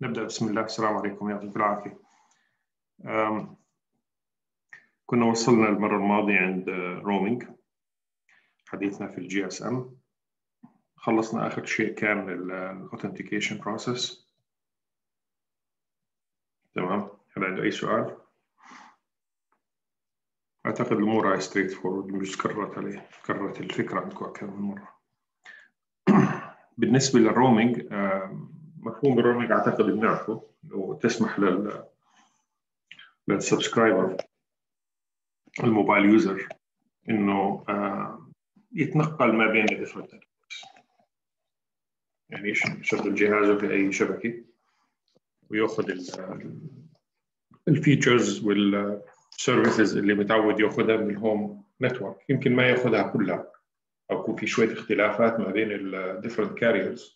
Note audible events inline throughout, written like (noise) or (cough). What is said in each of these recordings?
نبدأ بسم الله السلام عليكم يعطيكم العافية. كنا وصلنا المرة الماضية عند roaming حديثنا في ال GSM خلصنا آخر شيء كان ال authentication process تمام؟ هل عنده أي سؤال؟ أعتقد الأمور هاي straightforward مش كررت عليه كررت الفكرة عندكم أكثر من مرة. (clears throat) بالنسبة لل roaming مفهوم ال roaming أعتقد بنعرفه وتسمح لل لل subscriber ال mobile user إنه يتنقل ما بين ال different يعني يشغل جهازه في اي شبكة ويأخذ ال features وال services اللي متعود يأخذها من ال home network يمكن ما يأخذها كلها أو يكون في شوية اختلافات ما بين ال different carriers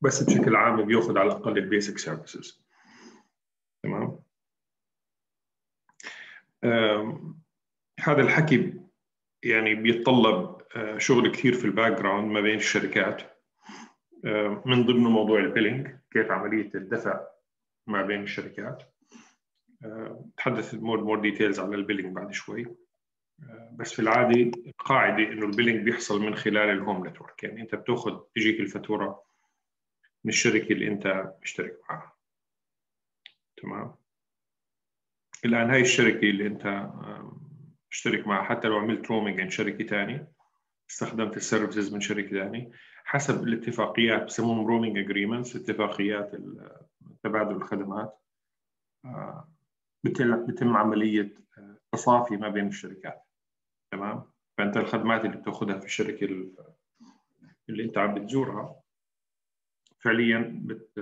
بس بشكل عام بيأخذ على الأقل ال basic services. تمام؟ هذا الحكي يعني بيتطلب شغل كثير في ال background ما بين الشركات. من ضمنه موضوع ال billing كيف عملية الدفع ما بين الشركات. تحدث more more details على ال billing بعد شوي. بس في العاده القاعده إنه ال billing بيحصل من خلال ال home network يعني أنت بتأخذ تجيك الفاتورة من الشركة اللي أنت مشترك معها. تمام؟ الآن هاي الشركة اللي أنت مشترك معها حتى لو عملت roaming عند شركة ثانية استخدمت ال services من شركة ثانية حسب الاتفاقيات بسموهم roaming agreements اتفاقيات تبادل الخدمات بتم عملية تصافي ما بين الشركات. تمام؟ فأنت الخدمات اللي بتأخذها في الشركة اللي أنت عم بتزورها فعليا بت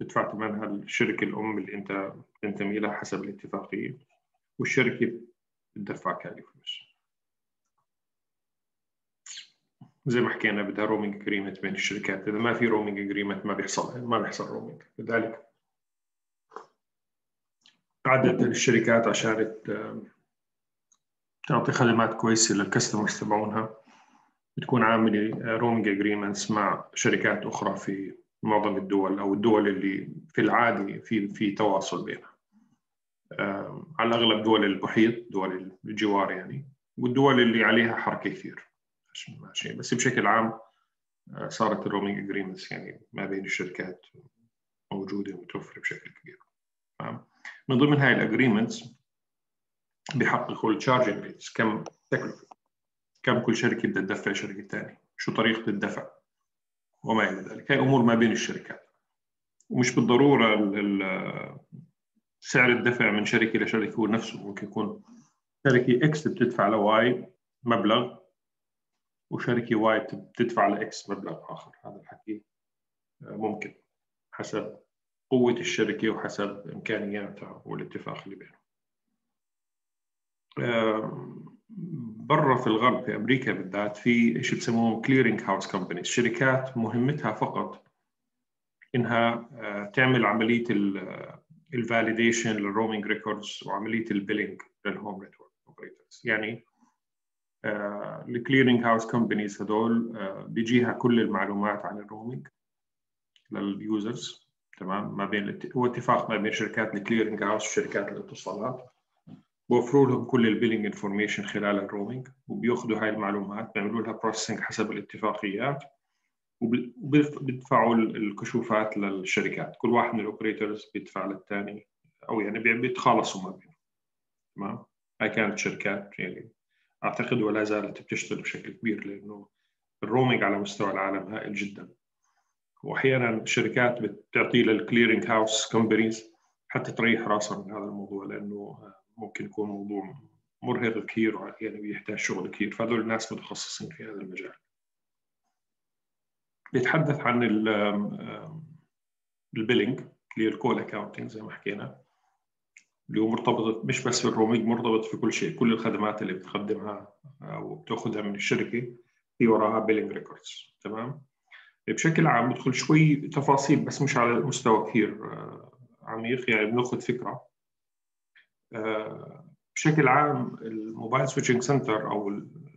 بتدفع ثمنها الشركة الأم اللي أنت تنتمي لها حسب الاتفاقيه والشركة بتدفعك هذه الفلوس زي ما حكينا بدها roaming agreement بين الشركات. إذا ما في roaming agreement ما بيحصل ما بيحصل roaming لذلك عدد الشركات عشان تعطي خدمات كويسة لل customers تبعونها. بتكون عامله roaming agreements مع شركات أخرى في معظم الدول أو الدول اللي في العاده في في تواصل بينها. على الأغلب دول المحيط دول الجوار يعني والدول اللي عليها حركة كثير. ماشي بس بشكل عام صارت ال roaming agreements يعني ما بين الشركات موجودة ومتوفره بشكل كبير. من ضمن هاي ال agreements بيحققوا ال charging rates كم تكلفة؟ كم كل شركة بدها تدفع شركة ثانية شو طريقة الدفع؟ وما إلى ذلك. هي أمور ما بين الشركات. ومش بالضرورة سعر الدفع من شركة لشركه هو نفسه. ممكن يكون شركة X بتدفع ل Y مبلغ وشركة Y بتدفع ل X مبلغ آخر. هذا الحكي ممكن حسب قوة الشركة وحسب إمكانياتها والاتفاق اللي بينهم. برا في الغرب في أمريكا بالذات في شيء بسموهم clearing house companies شركات مهمتها فقط إنها تعمل عملية ال validation لل roaming records وعملية ال billing لل home network operators يعني ال clearing house companies هدول بيجيها كل المعلومات عن ال roaming لل users تمام؟ ما بين هو اتفاق ما بين شركات ال clearing house وشركات الاتصالات. بوفروا لهم كل ال billing information خلال ال roaming وبياخذوا هاي المعلومات بيعملوا لها processing حسب الاتفاقيات وبيدفعوا الكشوفات للشركات. كل واحد من ال operators بيدفع للثاني أو يعني بيتخالصوا ما بينهم. تمام؟ هاي كانت شركات يعني أعتقد ولا زالت بتشتغل بشكل كبير لأنه ال roaming على مستوى العالم هائل جدا. واحيانا الشركات بتعطي لل clearing house companies حتى تريح راسها من هذا الموضوع لأنه ممكن يكون موضوع مرهق كثير يعني بيحتاج شغل كثير. فهذول الناس متخصصين في هذا المجال. بيتحدث عن ال billing اللي هي الكول اكاونتنج زي ما حكينا. اللي هو مرتبط مش بس في ال roaming مرتبط في كل شيء. كل الخدمات اللي بتقدمها أو بتاخذها من الشركة في وراها billing records تمام؟ بشكل عام ندخل شوي تفاصيل بس مش على مستوى كثير عميق. يعني بناخذ فكرة. بشكل عام ال mobile switching center أو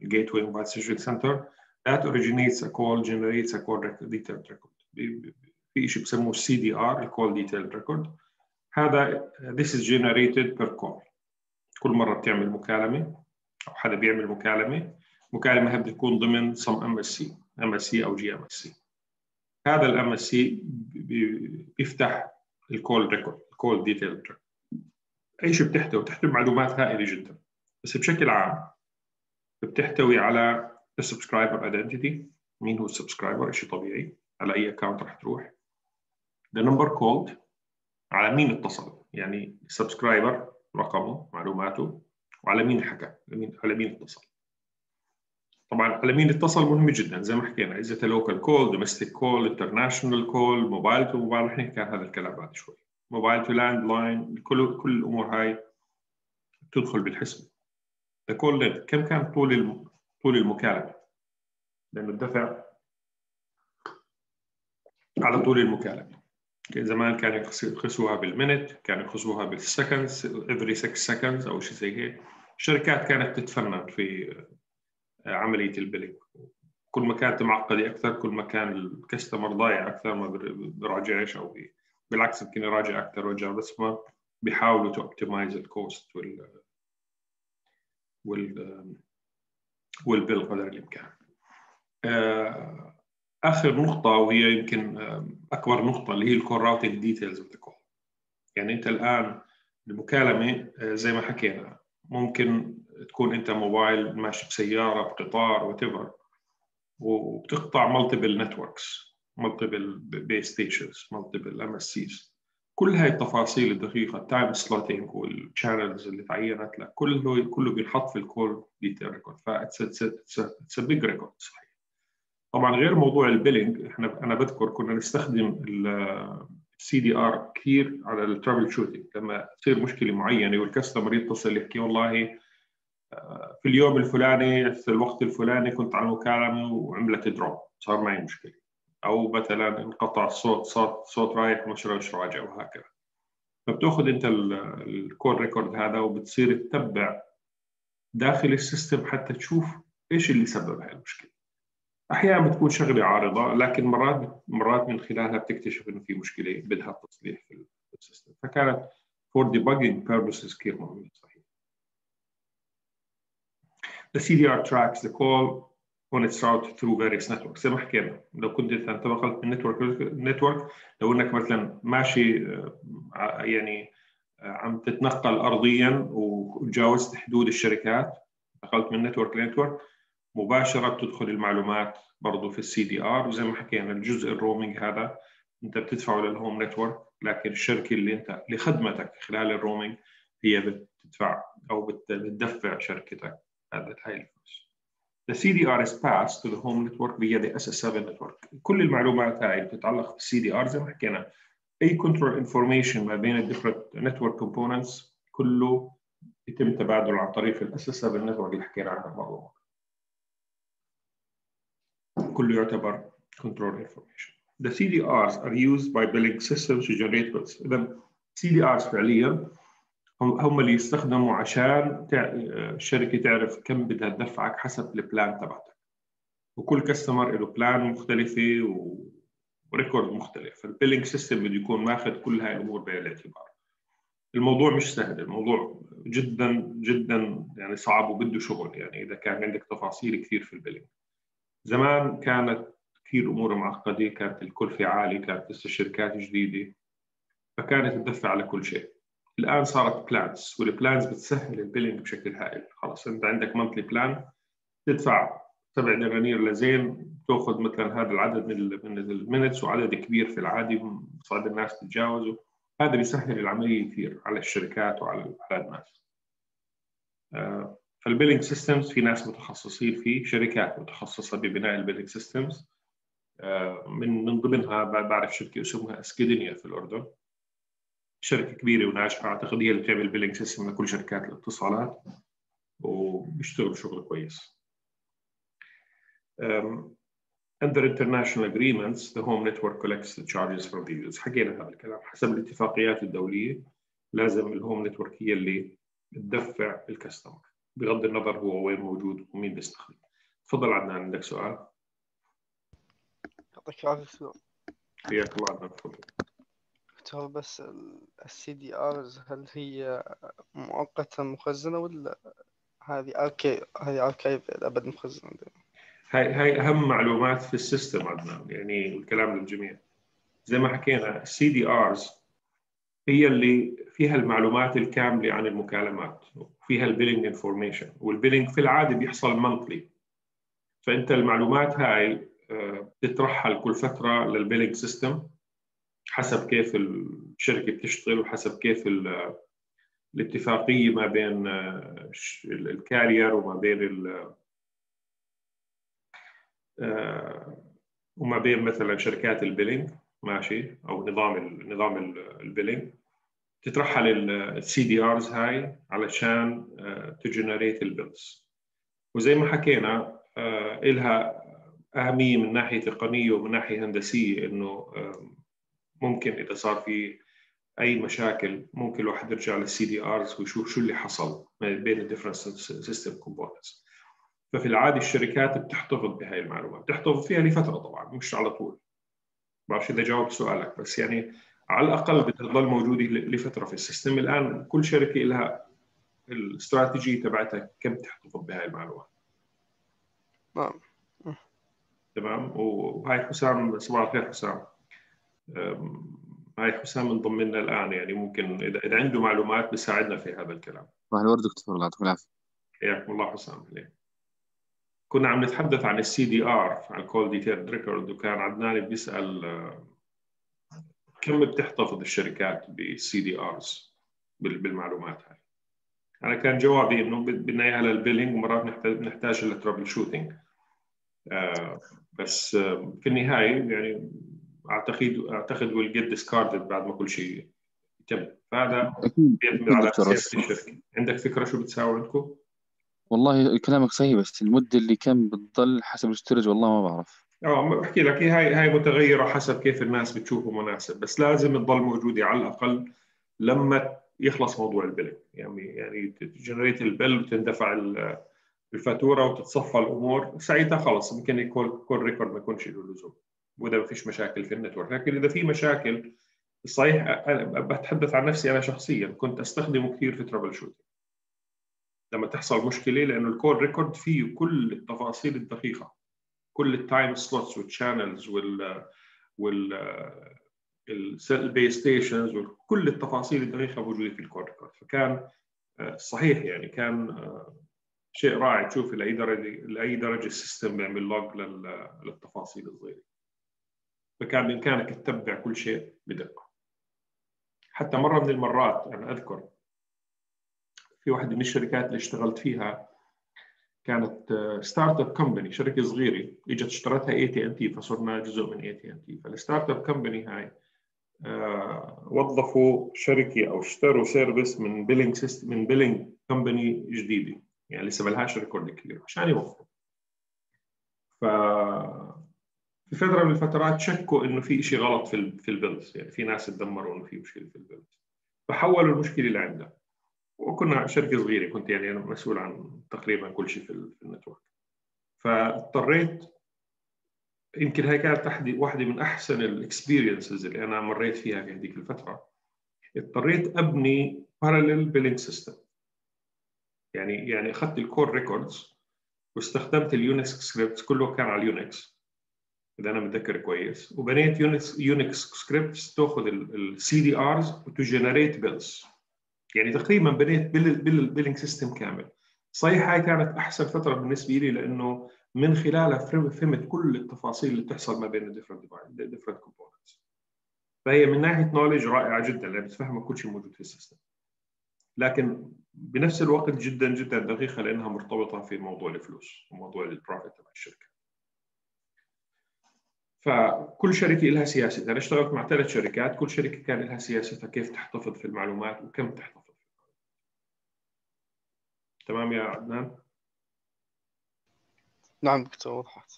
ال gateway mobile switching center that originates a call generates a call detailed record. في شيء بسموه ال CDR ال call detail record هذا this is generated per call. كل مرة بتعمل مكالمة أو حدا بيعمل مكالمة مكالمة هذه بتكون ضمن some MSC MSC أو GMSC هذا ال MSC بيفتح ال call record ال call detail record أي شيء بتحتوي بتحتوي معلومات هائلة جدا. بس بشكل عام بتحتوي على ال subscriber identity مين هو ال subscriber؟ شيء طبيعي. على أي account رح تروح. The number called على مين اتصل؟ يعني ال subscriber رقمه معلوماته وعلى مين حكى؟ على مين اتصل؟ طبعا على مين اتصل؟ مهم جدا. زي ما حكينا إذا local call domestic call international call mobile to mobile رح نحكي عن هذا الكلام بعد شوي. mobile to landline كل كل الأمور هاي تدخل بالحسبة. كل كم كان طول طول المكالمة؟ لأنه الدفع على طول المكالمة. زمان كانوا يقيسوها بال minute كانوا يقيسوها بال seconds every 6 seconds أو شيء زي هيك. الشركات كانت تتفنن في عملية ال billing. كل ما كانت معقده أكثر كل ما كان ال customer ضايع أكثر ما بيراجعش أو بالعكس يمكن يراجع أكثر ويرجع بس ما بيحاولوا to optimize ال cost وال وال وال bill قدر الإمكان. آه، آخر نقطة وهي يمكن أكبر نقطة اللي هي ال call routing details of the call. يعني أنت الآن المكالمة آه، زي ما حكينا ممكن تكون أنت موبايل ماشي بسيارة بقطار وات وبتقطع multiple networks multiple base stations multiple MSCs كل هاي التفاصيل الدقيقة ال time slotting وال channels اللي تعينت لك كله كله بينحط في ال call detail record a big record صحيح. طبعا غير موضوع ال billing إحنا أنا بذكر كنا نستخدم ال CDR كثير على ال troubleshooting لما تصير مشكلة معينة وال customer يتصل يحكي والله في اليوم الفلاني في الوقت الفلاني كنت على مكالمه وعملت drop صار معي مشكلة. أو مثلا انقطع الصوت صوت صوت رايح مش راجع وهكذا فبتأخذ أنت ال call record هذا وبتصير تتبع داخل ال system حتى تشوف إيش اللي سبب هاي المشكلة. أحيانا بتكون شغلة عارضة لكن مرات مرات من خلالها بتكتشف إنه في مشكلة بدها تصليح في ال system. فكانت for debugging purposes كثير مهمة صحيح. The CDR tracks the call on its route through various networks. زي ما حكينا لو كنت أنت انتقلت من network network لو إنك مثلا ماشي يعني عم تتنقل ارضيا وتجاوزت حدود الشركات دخلت من network ل network مباشرة بتدخل المعلومات برضه في ال CDR وزي ما حكينا الجزء ال roaming هذا أنت بتدفعه لل home network لكن الشركة اللي أنت لخدمتك خلال ال roaming هي بتدفع أو بتدفع شركتك. هذا هاي. The CDR is passed to the home network via the SS7 network. كل المعلومات هاي بتتعلق بالسي دي زي ما حكينا أي control information ما بين ال different network components كله يتم تبادله عن طريق ال SS7 network اللي حكينا عنها مرة كله يعتبر control information. The CDRs are used by billing systems to generate bills. إذا CDRs فعليا هم اللي يستخدموا عشان الشركة تعرف كم بدها تدفعك حسب ال plan تبعتك. وكل customer له plan مختلفة و record مختلف. فال billing system بده يكون ماخذ كل هاي الأمور بعين الاعتبار الموضوع مش سهل. الموضوع جدا جدا يعني صعب وبده شغل يعني إذا كان عندك تفاصيل كثير في ال billing زمان كانت كثير أمور معقدة كانت الكلفة عالية كانت لسه الشركات جديدة فكانت تدفع على كل شيء. الان صارت plans وال plans بتسهل ال billing بشكل هائل. خلاص انت عندك monthly plan تدفع سبع دنانير ل Zain تاخذ مثلا هذا العدد من من ال minutes وعدد كبير في العادي بصعد الناس تتجاوزه. هذا بيسهل العملية كثير على الشركات وعلى على الناس. آه، فال billing systems في ناس متخصصين فيه شركات متخصصة ببناء ال billing systems آه، من من ضمنها بعرف شركة اسمها اسكيدينيا في الأردن. شركة كبيرة وناجحة. أعتقد هي اللي بتعمل billing system لكل شركات الاتصالات وبيشتغلوا شغل كويس. Um, under international agreements the home network collects the charges from the users. حكينا هذا الكلام. حسب الاتفاقيات الدولية لازم ال home network هي اللي تدفع ال customer بغض النظر هو وين موجود ومين بيستخدم. تفضل عدنان عندك سؤال؟ يعطيك العافية حياك الله عدنان تفضل. دكتور بس ال CDRs هل هي مؤقتا مخزنة ولا هذه archive هذه archive للأبد مخزنة؟ هاي هاي أهم معلومات في ال system عدنان يعني الكلام للجميع. زي ما حكينا ال CDRs هي اللي فيها المعلومات الكاملة عن المكالمات وفيها ال billing information وال billing في العادة بيحصل monthly فأنت المعلومات هاي آه، بتترحل كل فترة لل billing system حسب كيف الشركة بتشتغل وحسب كيف الاتفاقية ما بين آه، ال carrier وما بين آه، وما بين مثلا شركات ال billing ماشي أو نظام نظام ال billing. تترحل ال CDRs هاي علشان ت generate ال bills وزي ما حكينا إلها أهمية من ناحية تقنية ومن ناحية هندسية إنه ممكن إذا صار في أي مشاكل ممكن الواحد يرجع لل CDRs ويشوف شو اللي حصل بين ال different system components ففي العادة الشركات بتحتفظ بهاي المعلومات بتحتفظ فيها لفترة طبعا مش على طول. بعرفش إذا جاوبت سؤالك بس يعني على الأقل بتضل موجودة لفترة في ال system. الآن كل شركة لها الاستراتيجية تبعتها كم تحتفظ بهاي المعلومات نعم. تمام؟ وهاي حسام صباح الخير حسام. هاي حسام انضم لنا الآن يعني ممكن إذا إذا عنده معلومات بيساعدنا في هذا الكلام. صباح الورد دكتور الله يعطيك العافية. حياكم الله حسام عليك. كنا عم نتحدث عن ال CDR عن ال call detail record وكان عدنان بيسأل كم بتحتفظ الشركات بال CDRs بالمعلومات هاي؟ أنا كان جوابي إنه بدنا اياها لل billing ومرات نحتاج لل troubleshooting آه بس آه في النهاية يعني اعتقد أعتقد will get discarded بعد ما كل شيء يتم. فهذا بيعتمد على سياسة الشركة. عندك فكرة شو بتساوي عندكم؟ والله كلامك صحيح بس المدة اللي كم بتضل حسب ال storage والله ما بعرف. آه بحكي لك. هاي هاي متغيرة حسب كيف الناس بتشوفه مناسب. بس لازم تضل موجودة على الأقل لما يخلص موضوع ال bill يعني يعني ت generate ال bill وتندفع الفاتورة وتتصفى الأمور. ساعتها خلص. ممكن يكون كل record ما يكونش له لزوم. وإذا ما فيش مشاكل في ال network. لكن إذا في مشاكل صحيح أنا بتحدث عن نفسي أنا شخصيا كنت أستخدمه كثير في troubleshooting لما تحصل مشكلة لأنه ال call record فيه كل التفاصيل الدقيقة. كل ال time slots وال channels وال وال ال base stations وكل التفاصيل الدقيقة موجودة في ال call record فكان آه، صحيح يعني كان آه، شيء رائع تشوف لأي درجة لأي درجة ال system بيعمل log للتفاصيل الصغيرة. فكان بإمكانك تتبع كل شيء بدقة. حتى مرة من المرات أنا أذكر في واحدة من الشركات اللي اشتغلت فيها كانت startup company شركة صغيرة إجت اشترتها اي تي ان تي فصرنا جزء من اي تي ان تي فال startup company هاي آه، وظفوا شركة أو اشتروا service من billing system من billing company جديدة. يعني لسه ما لهاش record كبير عشان يوفروا ف في فترة من الفترات شكوا إنه في شيء غلط في في ال bills يعني في ناس تذمروا إنه في مشكلة في ال bills فحولوا المشكلة لعندنا وكنا شركة صغيرة كنت يعني أنا مسؤول عن تقريبا كل شيء في ال network. فاضطريت يمكن هاي كانت واحدة من أحسن ال experiences اللي أنا مريت فيها في هذيك الفترة. اضطريت أبني parallel billing system يعني يعني أخذت ال call records واستخدمت ال Unix scripts كله كان على ال Unix إذا أنا متذكر كويس. وبنيت Unix Unix scripts تأخذ ال CDRs وت generate bills يعني تقريبا بنيت billing system كامل. صحيح هاي كانت أحسن فترة بالنسبة لي لأنه من خلالها فهمت كل التفاصيل اللي بتحصل ما بين ال different different components فهي من ناحية knowledge رائعة جدا لأن بتفهم كل شيء موجود في ال system. لكن بنفس الوقت جدا جدا دقيقة لأنها مرتبطة في موضوع الفلوس وموضوع ال profit تبع الشركة. فكل شركة لها سياستها أنا اشتغلت مع ثلاث شركات كل شركة كان لها سياستها كيف تحتفظ في المعلومات وكم تحتفظ. تمام يا عدنان؟ نعم دكتور وضحت.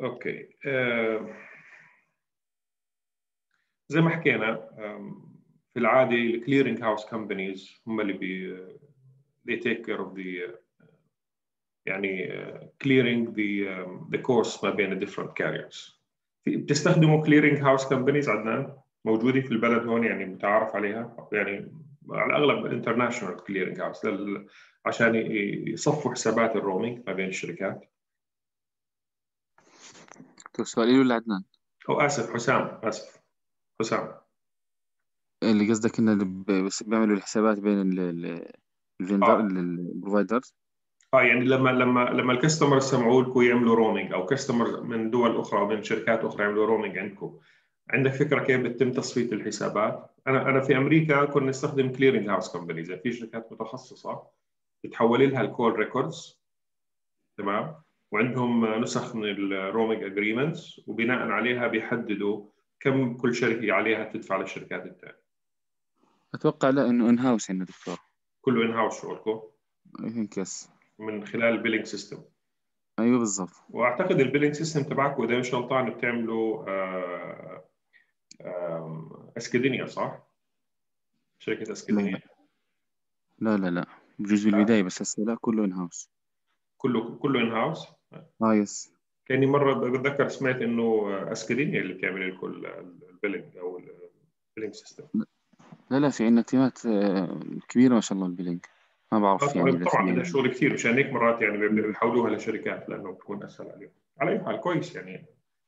okay. آه، زي ما حكينا في العادة ال clearing house companies هم اللي بي they take care of the يعني uh, clearing the um, the calls ما بين the different carriers. بتستخدموا clearing house companies عدنان؟ موجوده في البلد هون يعني متعارف عليها؟ يعني على الأغلب international clearing house عشان يصفوا حسابات ال roaming ما بين الشركات. سؤالي ولا عدنان؟ أو آسف حسام آسف. حسام. اللي قصدك ان اللي ب- بس بيعملوا الحسابات بين ال- ال- ال vendor آه. ال providers آه يعني لما لما لما ال customer سمعوا لكم يعملوا roaming أو customer من دول أخرى أو من شركات أخرى يعملوا roaming عندكم عندك فكرة كيف بتتم تصفية الحسابات؟ أنا أنا في أمريكا كنا نستخدم clearing house companies في شركات متخصصة بتحول لها ال call records تمام؟ وعندهم نسخ من ال roaming agreements وبناء عليها بيحددوا كم كل شركة عليها تدفع للشركات الثانية أتوقع لا إنه in house عندنا دكتور. كله in house شغلكم yes من خلال ال billing system أيوه بالضبط وأعتقد ال billing system تبعكم اذا مش غلطان بتعملوا آه، اسكادينيا صح؟ شركة اسكادينيا لا. لا لا بجوز بالبدايه بس هسه لا كله in house كله كله in house آه yes كأني مرة بتذكر سمعت إنه اسكادينيا اللي بتعمل لكم ال billing أو ال billing system لا لا في عندنا تيمات آه، كبيرة ما شاء الله ال billing. ما بعرف يعني طبعا في- بدها شغل كثير مشان هيك مرات يعني بيحولوها لشركات لأنه بتكون أسهل عليهم. على أي حال كويس يعني.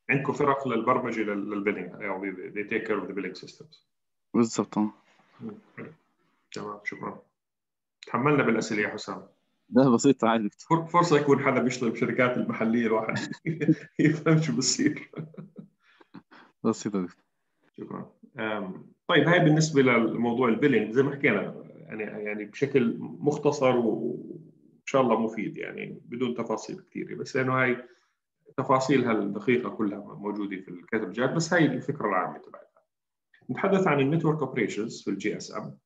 عندكم فرق للبرمجة لل- للبيلينج يعني they take care of the billing systems. بالضبط. تمام شكرا. تحملنا بالأسئلة يا حسام. لا بسيطة عادي فرصة يكون حدا بيشتغل بشركات المحلية الواحد (laughs) يفهم شو بصير. بسيطة دكتور. شكرا. طيب هاي بالنسبة للموضوع ال billing زي ما حكينا يعني يعني بشكل مختصر وإن شاء الله مفيد يعني بدون تفاصيل كثيرة. بس لأنه هاي تفاصيلها الدقيقه كلها موجودة في الكاتالوجات بس هاي الفكرة العامة تبعتها. نتحدث عن ال network operations في ال GSM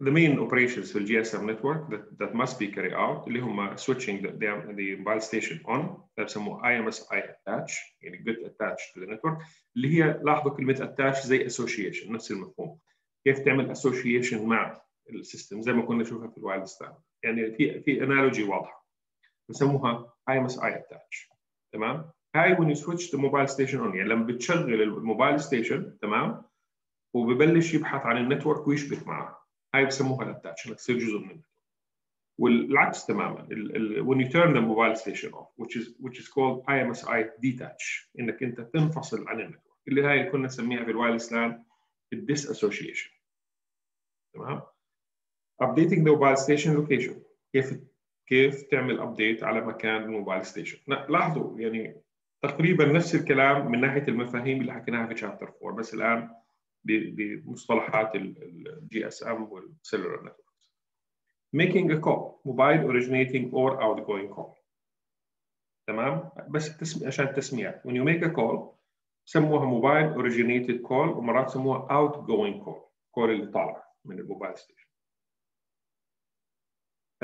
the main operations GSM network that, that must be carried out اللي هم switching the, the, the mobile station on ده بسموه IMSI attach يعني get attached to the network اللي هي لاحظوا كلمة attach زي association نفس المفهوم. كيف تعمل association مع ال system زي ما كنا نشوفها في ال wireless يعني في في analogy واضحة. بسموها IMSI attach. تمام؟ هاي when you switch the mobile station on يعني لما بتشغل ال mobile station تمام؟ وببلش يبحث عن ال network ويشبك معها هاي بسموها ال attach إنك تصير جزء من ال network والعكس تماما ال ال when you turn the mobile station off which is which is called IMSI detach إنك أنت تنفصل عن ال network. اللي هاي كنا نسميها في ال wireless LAN ال disassociation تمام updating the mobile station location كيف كيف تعمل update على مكان ال mobile station لاحظوا يعني تقريبا نفس الكلام من ناحية المفاهيم اللي حكيناها في chapter 4 بس الآن بمصطلحات ال GSM وال cellular networks. Making a call mobile originating or outgoing call. تمام؟ بس عشان التسميات. When you make a call سموها mobile originated call ومرات سموها outgoing call. call اللي طالع من ال mobile station.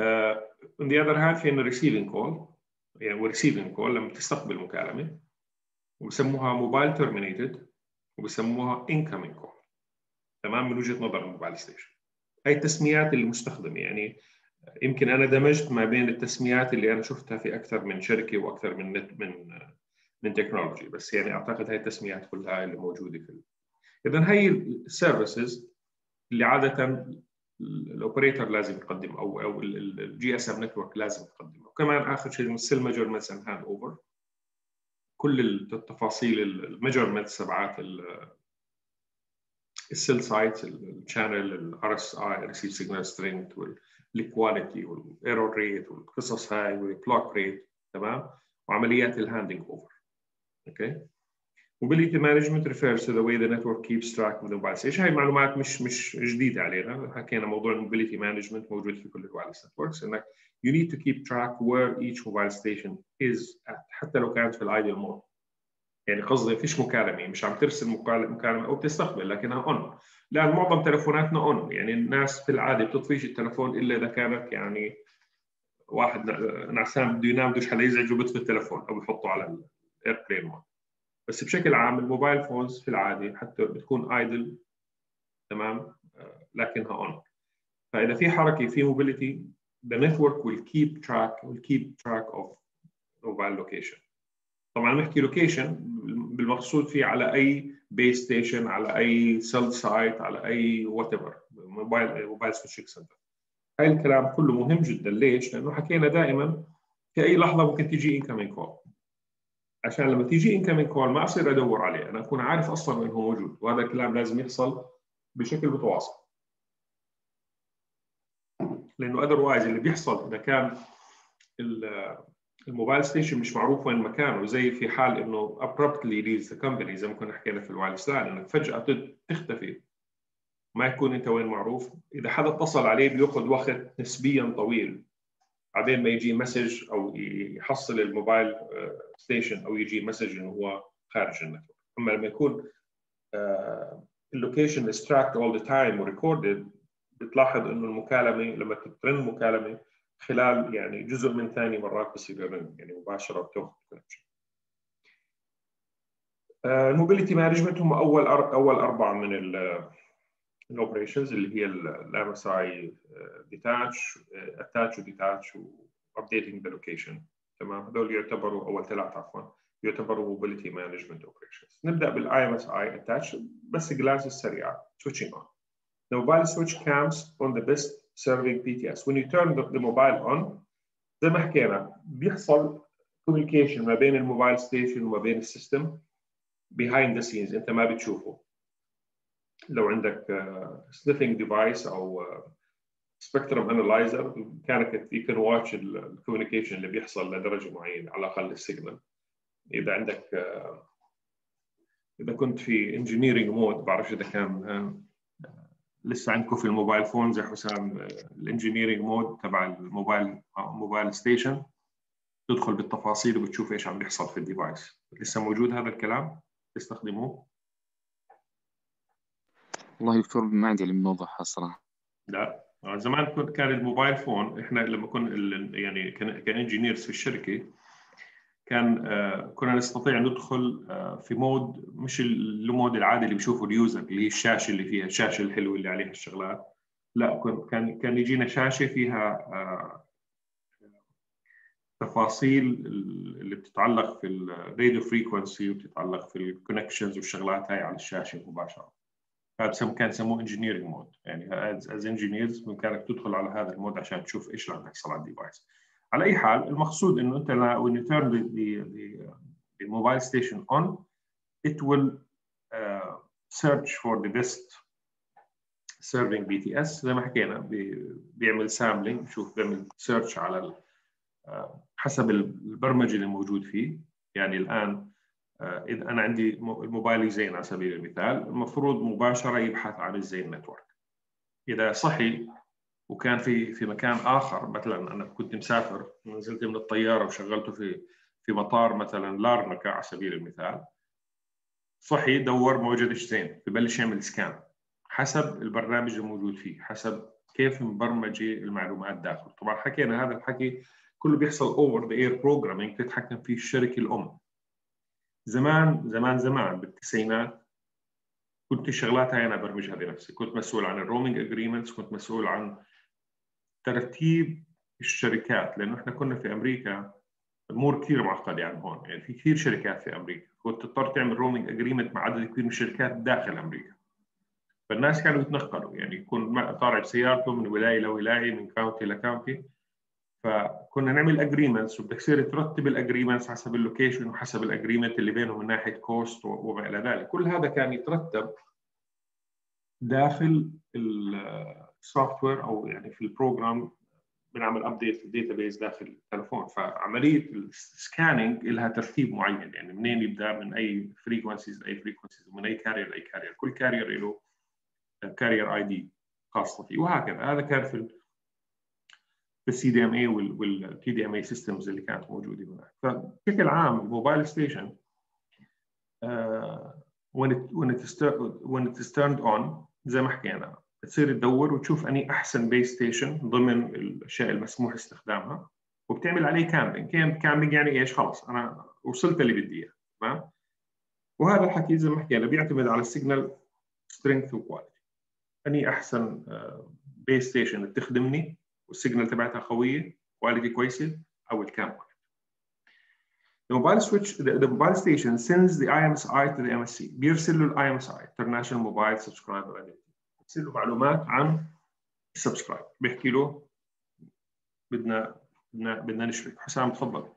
Uh, on the other hand في عندنا receiving call يعني receiving call لما تستقبل مكالمة وبسموها mobile terminated وبسموها incoming call تمام من وجهة نظر ال mobile station هاي التسميات المستخدمة يعني يمكن أنا دمجت ما بين التسميات اللي أنا شفتها في أكثر من شركة وأكثر من نت من من technology بس يعني أعتقد هاي التسميات كلها اللي موجودة في اذا هي ال services اللي عادة ال operator لازم يقدم أو أو ال GSM network لازم يقدمها وكمان آخر شيء ال cell measurements and handover كل التفاصيل ال measurements تبعات ال cell sites ال channel ال RSSI received signal strength وال quality وال error rate والقصص هاي وال clock rate تمام؟ وعمليات ال handing over okay Mobility management refers to the way the network keeps track of the station. هاي معلومات مش مش جديدة علينا، حكينا موضوع ال mobility management موجود في كل ال wireless networks انك need to keep track where each mobile station is at حتى لو كانت في ال idle mode. يعني قصدي فيش مكالمة مش عم ترسل مكالمة أو بتستقبل لكنها on لأن معظم تلفوناتنا on يعني الناس في العادة بتطفيش التلفون إلا إذا كانت يعني واحد نعسان بده ينام بدوش حدا يزعجه بيطفي التلفون أو بيحطه على ال airplane mode بس بشكل عام ال mobile phones في العاده حتى بتكون idle تمام؟ لكنها on فإذا في حركة في mobility the network will keep track will keep track of mobile location. طبعا نحكي location بالمقصود فيه على أي base station على أي cell site على أي whatever mobile mobile center هاي الكلام كله مهم جدا. ليش؟ لأنه حكينا دائما في اي لحظة ممكن تيجي incoming call عشان لما تيجي incoming call ما أصير أدور عليه أنا أكون عارف أصلا انه موجود وهذا الكلام لازم يحصل بشكل متواصل. لأنه otherwise اللي بيحصل إذا كان ال mobile station مش معروف وين مكانه زي في حال إنه abruptly leaves the company زي ما كنا حكينا في ال wireless LAN إنك فجأة تختفي. ما يكون أنت وين معروف. إذا حدا اتصل عليه بيأخذ وقت نسبيا طويل. بعدين ما يجي message أو يحصل ال mobile station أو يجي message إنه هو خارج ال network. أما لما يكون ال location is tracked all the time و recorded بتلاحظ إنه المكالمة لما ترن مكالمة خلال يعني جزء من ثاني مرات بصير يرن يعني مباشرة بتاخذ connection ال mobility management هم أول أول أربعة من ال operations اللي هي ال IMSI detach attach و detach و updating the location تمام؟ هذول يعتبروا أول ثلاث عفوا يعتبروا mobility management operations نبدأ بال IMSI attach بس glance السريعة switching on. The mobile switch comes on the best serving BTS when you turn the, the mobile on زي ما حكينا بيحصل communication ما بين ال mobile station وما بين ال system behind the scenes. أنت ما بتشوفه. لو عندك sniffing uh, device أو spectrum uh, analyzer كانك you can watch ال communication اللي بيحصل لدرجة معينة على الأقل ال signal إذا عندك uh, إذا كنت في engineering mode بعرفش إذا كان لسه عندكم في ال mobile phone زي حسام ال engineering mode تبع ال mobile mobile station تدخل بالتفاصيل وبتشوف إيش عم بيحصل في ال device لسه موجود هذا الكلام؟ تستخدموه؟ والله دكتور ما عندي علم نوضحها الصراحه لا زمان كنت كان ال mobile phone إحنا لما كنا يعني ك engineers في الشركة كان آه كنا نستطيع ندخل آه في mode مش ال mode العادي اللي بيشوفه ال user اللي هي الشاشة اللي فيها الشاشة الحلوة اللي عليها الشغلات. لا كان كان يجينا شاشة فيها آه تفاصيل اللي بتتعلق في ال radio frequency وبتتعلق في ال connections والشغلات هاي على الشاشة مباشرة. هذا كان يسموه engineering mode يعني as engineers بامكانك تدخل على هذا ال mode عشان تشوف إيش اللي عم يحصل على ال device على أي حال المقصود إنه أنت when you turn the, the, the, the mobile station on it will uh, search for the best serving BTS زي ما حكينا بيعمل sampling بشوف بيعمل search على حسب البرمجة اللي موجود فيه. يعني الآن إذا أنا عندي الموبايل زين على سبيل المثال المفروض مباشرة يبحث عن الزين network. إذا صحي وكان في في مكان آخر مثلا أنا كنت مسافر نزلت من الطيارة وشغلته في في مطار مثلا لارنكا على سبيل المثال صحي دور ما وجدش زين ببلش يعمل scan حسب البرنامج الموجود فيه حسب كيف مبرمجه المعلومات داخل. طبعا حكينا هذا الحكي كله بيحصل over the air programming تتحكم فيه الشركة الأم. زمان زمان زمان بالتسعينات كنت الشغلات هاي أنا برمجها بنفسي كنت مسؤول عن ال roaming agreements كنت مسؤول عن ترتيب الشركات لأنه إحنا كنا في أمريكا الأمور كثير معقدة عن هون. يعني في كثير شركات في أمريكا. كنت تضطر تعمل roaming agreement مع عدد كبير من الشركات داخل أمريكا. فالناس كانوا يتنقلوا. يعني يكون طالع بسيارته من ولاية لولاية من county ل county فكنا نعمل agreements وبدك تصير ترتب ال agreements حسب ال location وحسب ال agreement اللي بينهم من ناحية cost وما إلى ذلك. كل هذا كان يترتب داخل ال software أو يعني في ال program بنعمل update في ال data base داخل التليفون فعملية ال scanning لها ترتيب معين. يعني منين يبدأ؟ من أي frequencies لاي frequencies ومن أي carrier لأي carrier كل carrier له carrier ID خاصة فيه وهكذا. هذا كان في في السي دي ام اي والتي دي ام اي سيستمز اللي كانت موجودة هناك. فبشكل عام ال mobile station when it is turned on زي ما حكينا بتصير تدور وتشوف اني أحسن base station ضمن الأشياء المسموح استخدامها وبتعمل عليه camping camping يعني إيش؟ خلص أنا وصلت اللي بدي إياه. تمام؟ وهذا الحكي زي ما حكينا بيعتمد على ال signal strength و quality اني أحسن base station بتخدمني وال signal تبعتها قوية quality كويسة أو الكام The mobile switch, the, the mobile station sends the IMSI to the MSC بيرسل له ال IMSI International Mobile Subscriber Identity. بيرسل له معلومات عن ال subscribe بيحكي له بدنا بدنا بدنا نشبك حسام تفضل.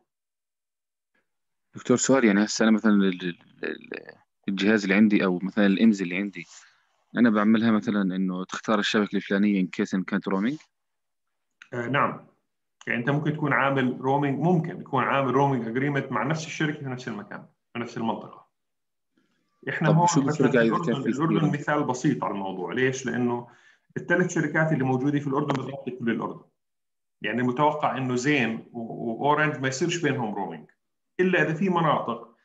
دكتور سؤال يعني هسه أنا مثلا ال- ال- ال- الجهاز اللي عندي أو مثلا ال IMSI اللي عندي أنا بعملها مثلا إنه تختار الشبكة الفلانية ان كيس ان كانت roaming آه نعم. يعني أنت ممكن تكون عامل roaming ممكن يكون عامل roaming agreement مع نفس الشركة في نفس المكان في نفس المنطقة. إحنا هون شو مثلا الاردن الاردن؟ مثال بسيط على الموضوع. ليش؟ لأنه الثلاث شركات اللي موجودة في الأردن بتغطي كل الأردن. يعني المتوقع إنه زين وأورنج ما يصيرش بينهم roaming إلا إذا في مناطق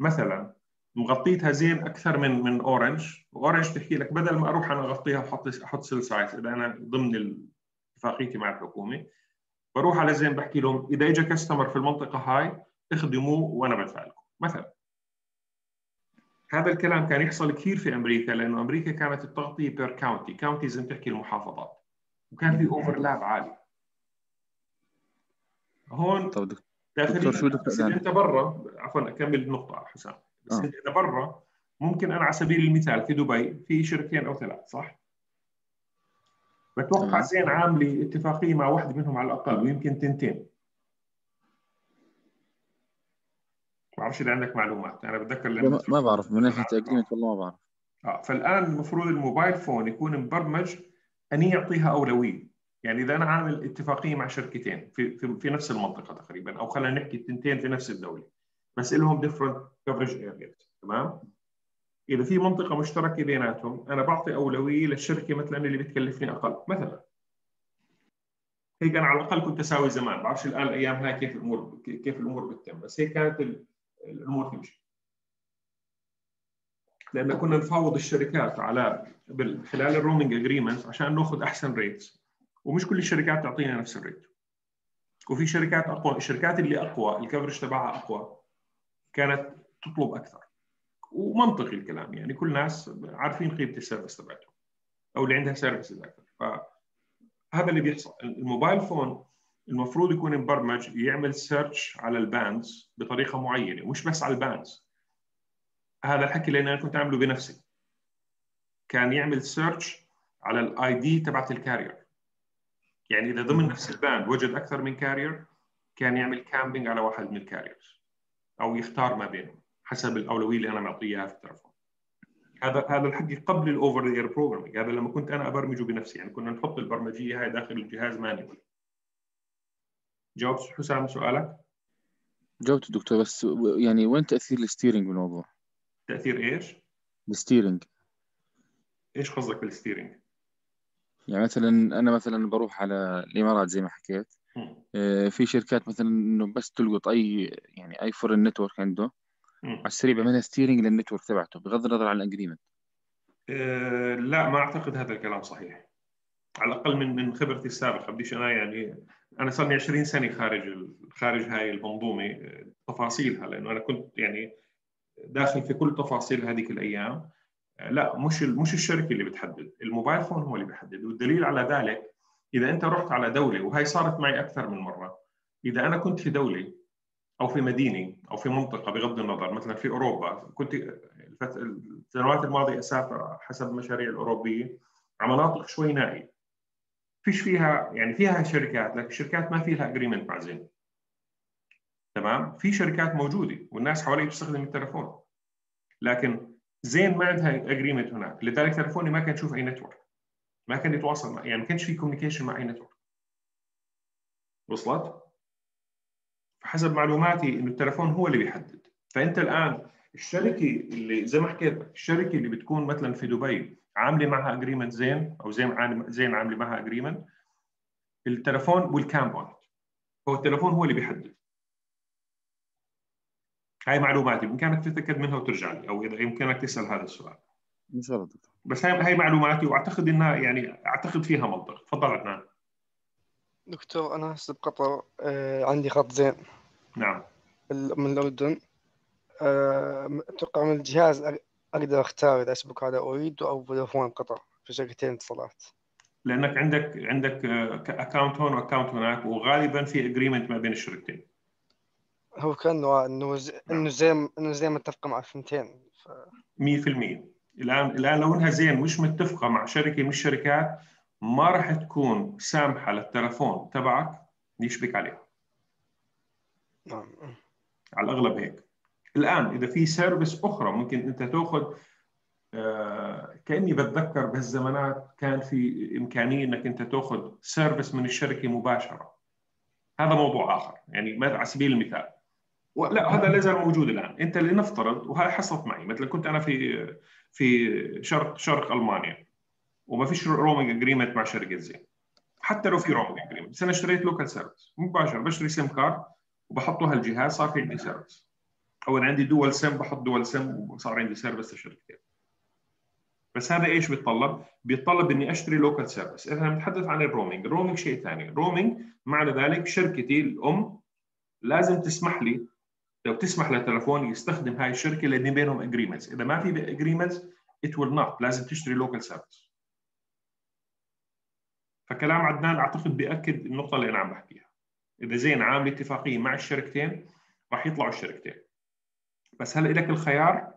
مثلا مغطيتها زين أكثر من من أورنج. وأورنج تحكي لك بدل ما أروح أنا أغطيها واحط أحط cell sites إذا أنا ضمن اتفاقيتي مع الحكومة بروح على زين بحكي لهم إذا اجى customer في المنطقة هاي اخدموه وأنا بدفع لكم مثلا هذا الكلام كان يحصل كثير في أمريكا لأنه أمريكا كانت التغطيه per county county زي بتحكي المحافظات وكان في overlap عالي هون طب دكتور شو دكتور بس؟ أنت برا عفوا أكمل النقطه حسام بس آه. أنت برا ممكن أنا على سبيل المثال في دبي في شركتين أو ثلاث صح؟ بتوقع. زين عامله اتفاقيه مع واحدة منهم على الأقل ويمكن تنتين. ما بعرفش إذا عندك معلومات أنا بتذكر لما ما بعرف من ناحية agreement والله ما بعرف. آه فالآن المفروض ال mobile phone يكون مبرمج أن يعطيها أولوية. يعني إذا أنا عامل اتفاقية مع شركتين في في, في نفس المنطقة تقريبا أو خلينا نحكي التنتين في نفس الدولة بس لهم different coverage areas تمام؟ إذا في منطقة مشتركة بيناتهم أنا بعطي أولوية للشركة مثلا اللي بتكلفني أقل. مثلا هيك أنا على الأقل كنت أساوي زمان. بعرفش الآن الأيام هاي كيف الأمور كيف الأمور بتتم بس هيك كانت ال- الأمور تمشي. لأن كنا نفاوض الشركات على خلال ال roaming agreement عشان نأخذ أحسن rates ومش كل الشركات تعطينا نفس ال rate وفي شركات أقوى الشركات اللي أقوى ال coverage تبعها أقوى كانت تطلب أكثر. ومنطقي الكلام يعني كل الناس عارفين قيمة ال service تبعتهم أو اللي عندها service أكثر فهذا اللي بيحصل. ال mobile phone المفروض يكون مبرمج يعمل search على ال bands بطريقة معينة مش بس على ال bands هذا الحكي لأن أنا كنت أعمله بنفسي. كان يعمل search على ال ID تبعت ال carrier يعني إذا ضمن نفس ال band وجد أكثر من carrier كان يعمل camping على واحد من ال carriers أو يختار ما بينهم. حسب الأولوية اللي أنا معطيه إياها في التلفون هذا هذا الحكي قبل ال over the air programming هذا لما كنت أنا أبرمجه بنفسي يعني كنا نحط البرمجية هاي داخل الجهاز manual جاوبت حسام سؤالك جاوبت الدكتور بس يعني وين تأثير ال steering بالموضوع؟ تأثير إيش؟ ال steering إيش قصدك بال steering؟ يعني مثلا أنا مثلا بروح على الإمارات زي ما حكيت. آه، في شركات مثلا إنه بس تلقط أي يعني أي foreign network عنده السريع بيعملها steering لل network تبعته بغض النظر عن ال agreement أه لا ما أعتقد هذا الكلام صحيح. على الأقل من من خبرتي السابقة بديش أنا يعني أنا صار لي 20 سنة خارج خارج هاي المنظومه آه، تفاصيلها لأنه أنا كنت يعني داخل في كل تفاصيل هذيك الأيام. آه، لا مش مش الشركة اللي بتحدد الموبايل فون هو اللي بيحدد. والدليل على ذلك إذا أنت رحت على دولة وهي صارت معي أكثر من مرة إذا أنا كنت في دولة أو في مدينة أو في منطقة بغض النظر. مثلا في أوروبا كنت السنوات الماضية أسافر حسب المشاريع الأوروبية. على مناطق شوي نائيه فيش فيها يعني فيها شركات لكن الشركات ما في لها أجريمنت مع زين. تمام؟ في شركات موجودة والناس حوالي بتستخدم التليفون لكن زين ما عندها agreement هناك. لذلك تليفوني ما كان يشوف أي network ما كان يتواصل مع يعني ما كانش في communication مع أي network وصلت؟ فحسب معلوماتي إنه التليفون هو اللي بيحدد. فأنت الآن الشركة اللي زي ما حكيت الشركة اللي بتكون مثلا في دبي عاملة معها agreement زين أو زين زين عاملة معها agreement التليفون وال camp on هو التليفون هو اللي بيحدد. هاي معلوماتي. بإمكانك تتأكد منها وترجع لي أو إذا يمكنك تسأل هذا السؤال. إن شاء الله. بس هاي هاي معلوماتي وأعتقد إنها يعني أعتقد فيها منطق تفضل عدنان. دكتور أنا هسه بقطر آه، عندي خط زين. نعم. من الأردن. آه، أتوقع من الجهاز أقدر أختار إذا أشبك على أوريدو أو فودافون قطر في شركتين اتصالات. لأنك عندك عندك account هون و account هناك وغالبا في agreement ما بين الشركتين. هو كأنه إنه زي إنه زي إنه زي متفقة مع ثنتين ف... 100% الان الآن لو انها زين مش متفقة مع شركة من الشركات ما راح تكون سامحة للتلفون تبعك يشبك عليها. نعم. على الأغلب هيك. الآن إذا في service أخرى ممكن أنت تأخذ آه، كأني بتذكر بهالزمانات كان في إمكانية إنك أنت تأخذ service من الشركة مباشرة. هذا موضوع آخر يعني مثلا على سبيل المثال. لا هذا لا زال موجود الآن. أنت لنفترض وهذا حصلت معي مثلا كنت أنا في في شرق شرق ألمانيا. وما فيش roaming agreement مع شركة زين. حتى لو في roaming agreement بس أنا اشتريت local service مباشرة بشتري SIM card وبحطه هالجهاز صار في عندي service أو أنا عندي dual SIM بحط dual SIM وصار عندي service لشركتين. بس هذا إيش بيتطلب؟ بيتطلب إني أشتري local service، إذا بنتحدث عن ال roaming، ال roaming شيء ثاني، ال roaming معنى ذلك شركتي الأم لازم تسمح لي لو تسمح للتلفون يستخدم هاي الشركة لأن بينهم agreements، إذا ما في agreements it will not لازم تشتري local service. فكلام عدنان أعتقد بيأكد النقطة اللي أنا عم بحكيها. إذا زين عامل اتفاقية مع الشركتين راح يطلعوا الشركتين. بس هل لك الخيار؟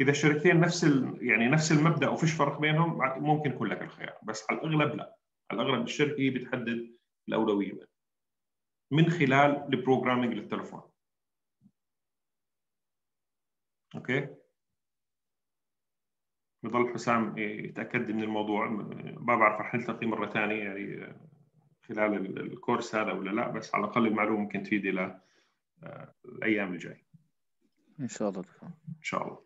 إذا الشركتين نفس ال... يعني نفس المبدأ وفيش فرق بينهم ممكن يكون لك الخيار. بس على الأغلب لا. على الأغلب الشركة هي بتحدد الأولوية من خلال ال programming للتلفون. okay؟ بضل حسام يتأكد من الموضوع. ما بعرف رح نلتقي مرة ثانية يعني خلال ال course هذا ولا لا بس على الأقل المعلومة ممكن تفيد إلى الأيام الجاية. إن شاء الله إن شاء الله.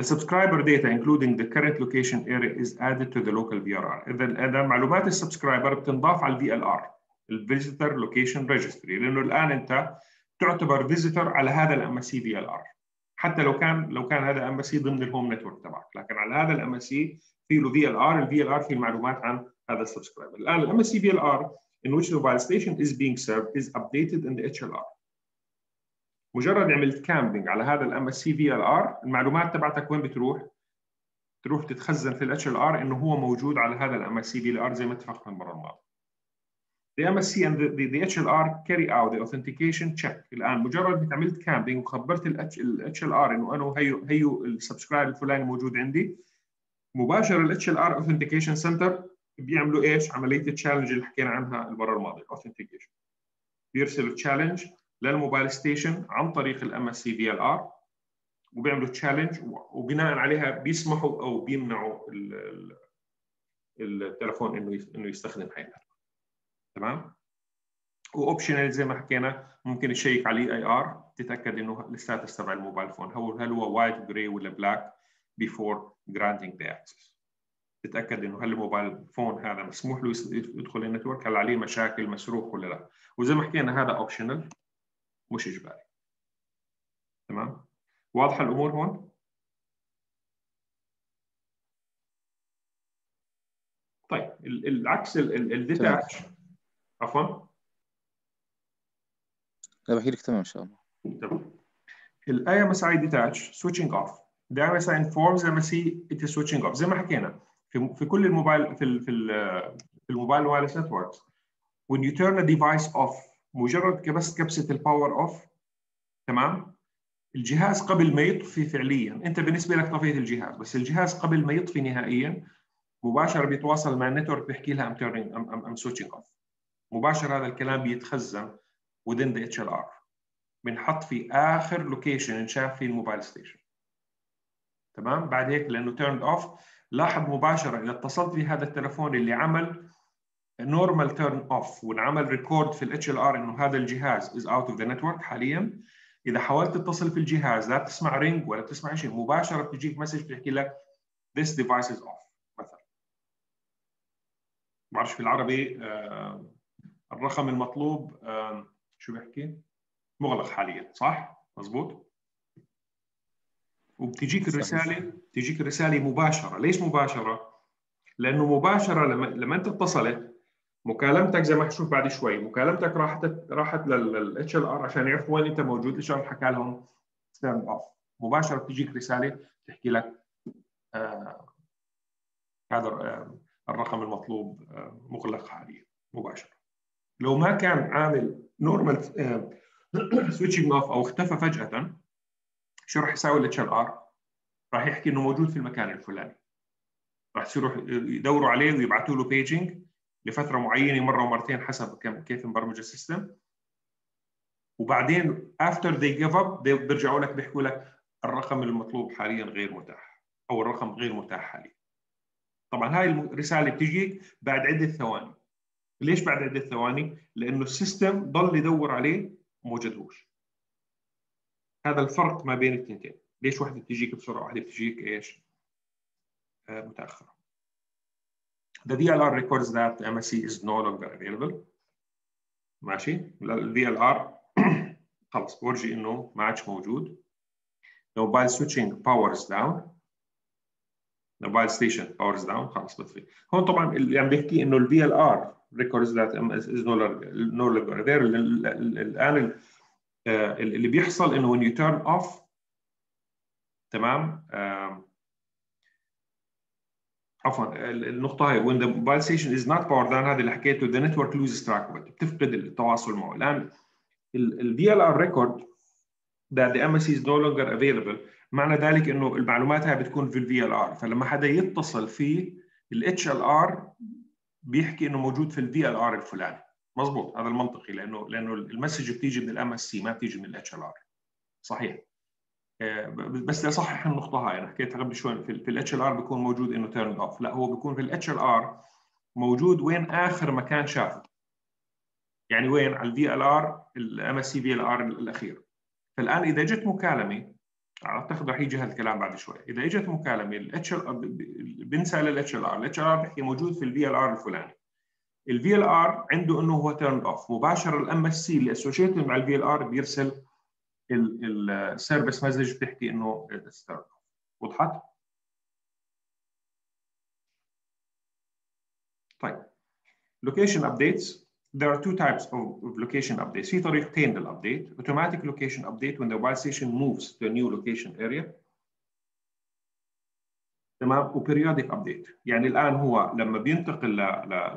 The subscriber data including the current location area is added to the local VLR. إذا إذا معلومات ال subscriber بتنضاف على ال VLR ال visitor location registry لأنه الآن أنت تعتبر visitor على هذا ال MSC VLR حتى لو كان لو كان هذا MSC ضمن ال home network تبعك لكن على هذا ال MSC في له VLR ال VLR فيه المعلومات عن هذا ال subscriber الآن ال MSC VLR in which the mobile station is being served is updated in the HLR مجرد عملت camping على هذا ال MSC VLR المعلومات تبعتك وين بتروح؟ تروح تتخزن في ال HLR إنه هو موجود على هذا ال MSC VLR زي ما اتفقنا المرة الماضية. The MSC and the, the, HLR carry out the authentication check. الآن مجرد انت عملت camping وخبرت ال VLR إنه أنا هيو هيو ال subscriber الفلاني موجود عندي ال HLR authentication center بيعملوا إيش؟ عملية ال challenge اللي حكينا عنها المرة الماضية ال authentication. بيرسلوا challenge لل mobile station عن طريق ال MSC VLR وبيعملوا challenge وبناء عليها بيسمحوا أو بيمنعوا التلفون إنه إنه يستخدم هاي تمام؟ و optional زي ما حكينا ممكن check عليه EIR تتأكد إنه ال status تبع ال mobile phone. هو هل هو white gray ولا black before granting the access تتأكد إنه هل ال mobile phone هذا مسموح له يدخل ال network؟ هل عليه مشاكل مسروق ولا لا؟ وزي ما حكينا هذا optional مش إجباري. تمام؟ واضحة الأمور هون؟ طيب العكس ال detach عفوا. لا بحكي لك تمام إن شاء الله. تمام ال IMSI detach switching off the MS informs MSC it is switching off. زي ما حكينا في في كل الموبايل في ال في ال في ال mobile wireless networks when you turn a device off مجرد بس كبسة ال power off تمام؟ الجهاز قبل ما يطفي فعليا. أنت بالنسبة لك طفيت الجهاز بس الجهاز قبل ما يطفي نهائيا مباشرة بيتواصل مع ال network بيحكي لها I'm turning I'm I'm switching off مباشرة هذا الكلام بيتخزن within the HLR بنحط في آخر location انشاف فيه ال mobile station. تمام؟ بعد هيك لأنه turned off لاحظ مباشرة إذا اتصلت في هذا التليفون اللي عمل normal turn off وانعمل record في ال HLR إنه هذا الجهاز is out of the network حاليا. إذا حاولت تتصل في الجهاز لا بتسمع ring ولا بتسمع شيء مباشرة بتجيك message بتحكي لك this device is off مثلا. ما بعرفش في العربي آه الرقم المطلوب شو بيحكي؟ مغلق حاليا صح؟ مزبوط؟ وبتجيك الرسالة تجيك الرسالة مباشرة. ليش مباشرة؟ لأنه مباشرة لما لما أنت اتصلت مكالمتك زي ما حنشوف بعد شوي مكالمتك راحت راحت للاتش ال ار عشان يعرفوا وين أنت موجود إيش حكى لهم. turned off. مباشرة بتجيك رسالة تحكي لك آه هذا الرقم المطلوب آه مغلق حاليا مباشرة. لو ما كان عامل normal switching off أو اختفى فجأة شو راح يساوي ال HLR؟ راح يحكي إنه موجود في المكان الفلاني. راح يصيروا يدوروا عليه ويبعثوا له paging لفترة معينة مرة ومرتين حسب كيف مبرمج ال system. وبعدين after they give up بيرجعوا لك بيحكوا لك الرقم المطلوب حاليا غير متاح أو الرقم غير متاح حاليا. طبعا هاي الرساله بتجيك بعد عدة ثواني. ليش بعد عدة ثواني؟ لأنه ال system ضل يدور عليه وما وجدهوش. هذا الفرق ما بين التنتين. ليش واحدة بتجيك بسرعة واحدة بتجيك إيش؟ آه متأخرة. The VLR records that MS is no longer available. ماشي؟ ال VLR (coughs) خلص بورجي إنه ما عادش موجود. The mobile switching powers down Mobile station powers down خلص بطفي هون طبعا اللي عم بيحكي انه ال records that MS is no longer, no longer there الان اللي بيحصل انه when you turn off تمام عفوا النقطه هاي when the mobile station is not powered down هذا اللي حكيته the network loses track of it بتفقد التواصل معه الان ال VLR record that the MS is no longer available معنى ذلك إنه المعلومات هاي بتكون في ال VLR فلما حدا يتصل فيه ال HLR بيحكي إنه موجود في ال VLR الفلاني. مزبوط هذا المنطقي لأنه لأنه ال message بتيجي من ال MSC ما بتيجي من ال HLR صحيح. بس لاصحح النقطة هاي أنا حكيتها قبل شوي في ال HLR بيكون موجود إنه turned off لا هو بيكون في ال HLR موجود وين آخر مكان شافه. يعني وين؟ على الفي ال ار الام اس سي في ال ار الأخير. فالآن إذا اجت مكالمة اعتقد رح يجي هذا الكلام بعد شوي. إذا إجت مكالمة ال H بنسأل ال HLR ال HLR بحكي موجود في ال VLR الفلاني. ال VLR عنده إنه هو turned off مباشرة ال MSC اللي associated مع ال VLR بيرسل ال service message بتحكي إنه it's off وضحت؟ طيب. Location updates. There are two types of location updates. في طريقتين لل update automatic location update when the mobile station moves to a new location area. تمام؟ و periodic update يعني الآن هو لما بينتقل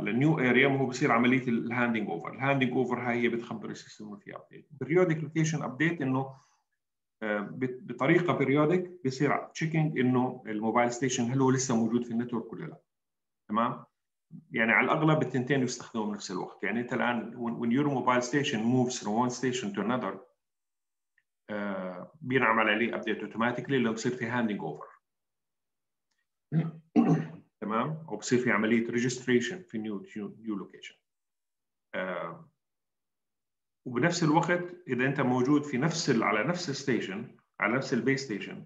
ل new area ما هو بصير عملية ال handing over ال handing over هاي هي بتخبر ال system إنه في update periodic location update إنه بطريقة periodic بصير checking إنه ال mobile station هل هو لسه موجود في ال network ولا لا. تمام؟ يعني على الأغلب التنتين يستخدموا بنفس الوقت. يعني أنت الآن when your mobile station moves from one station to another uh, بينعمل عليه update automatically لو بصير في handing over تمام؟ أو بصير في عملية registration في new new location وبنفس الوقت إذا أنت موجود في نفس على نفس ال station على نفس ال base station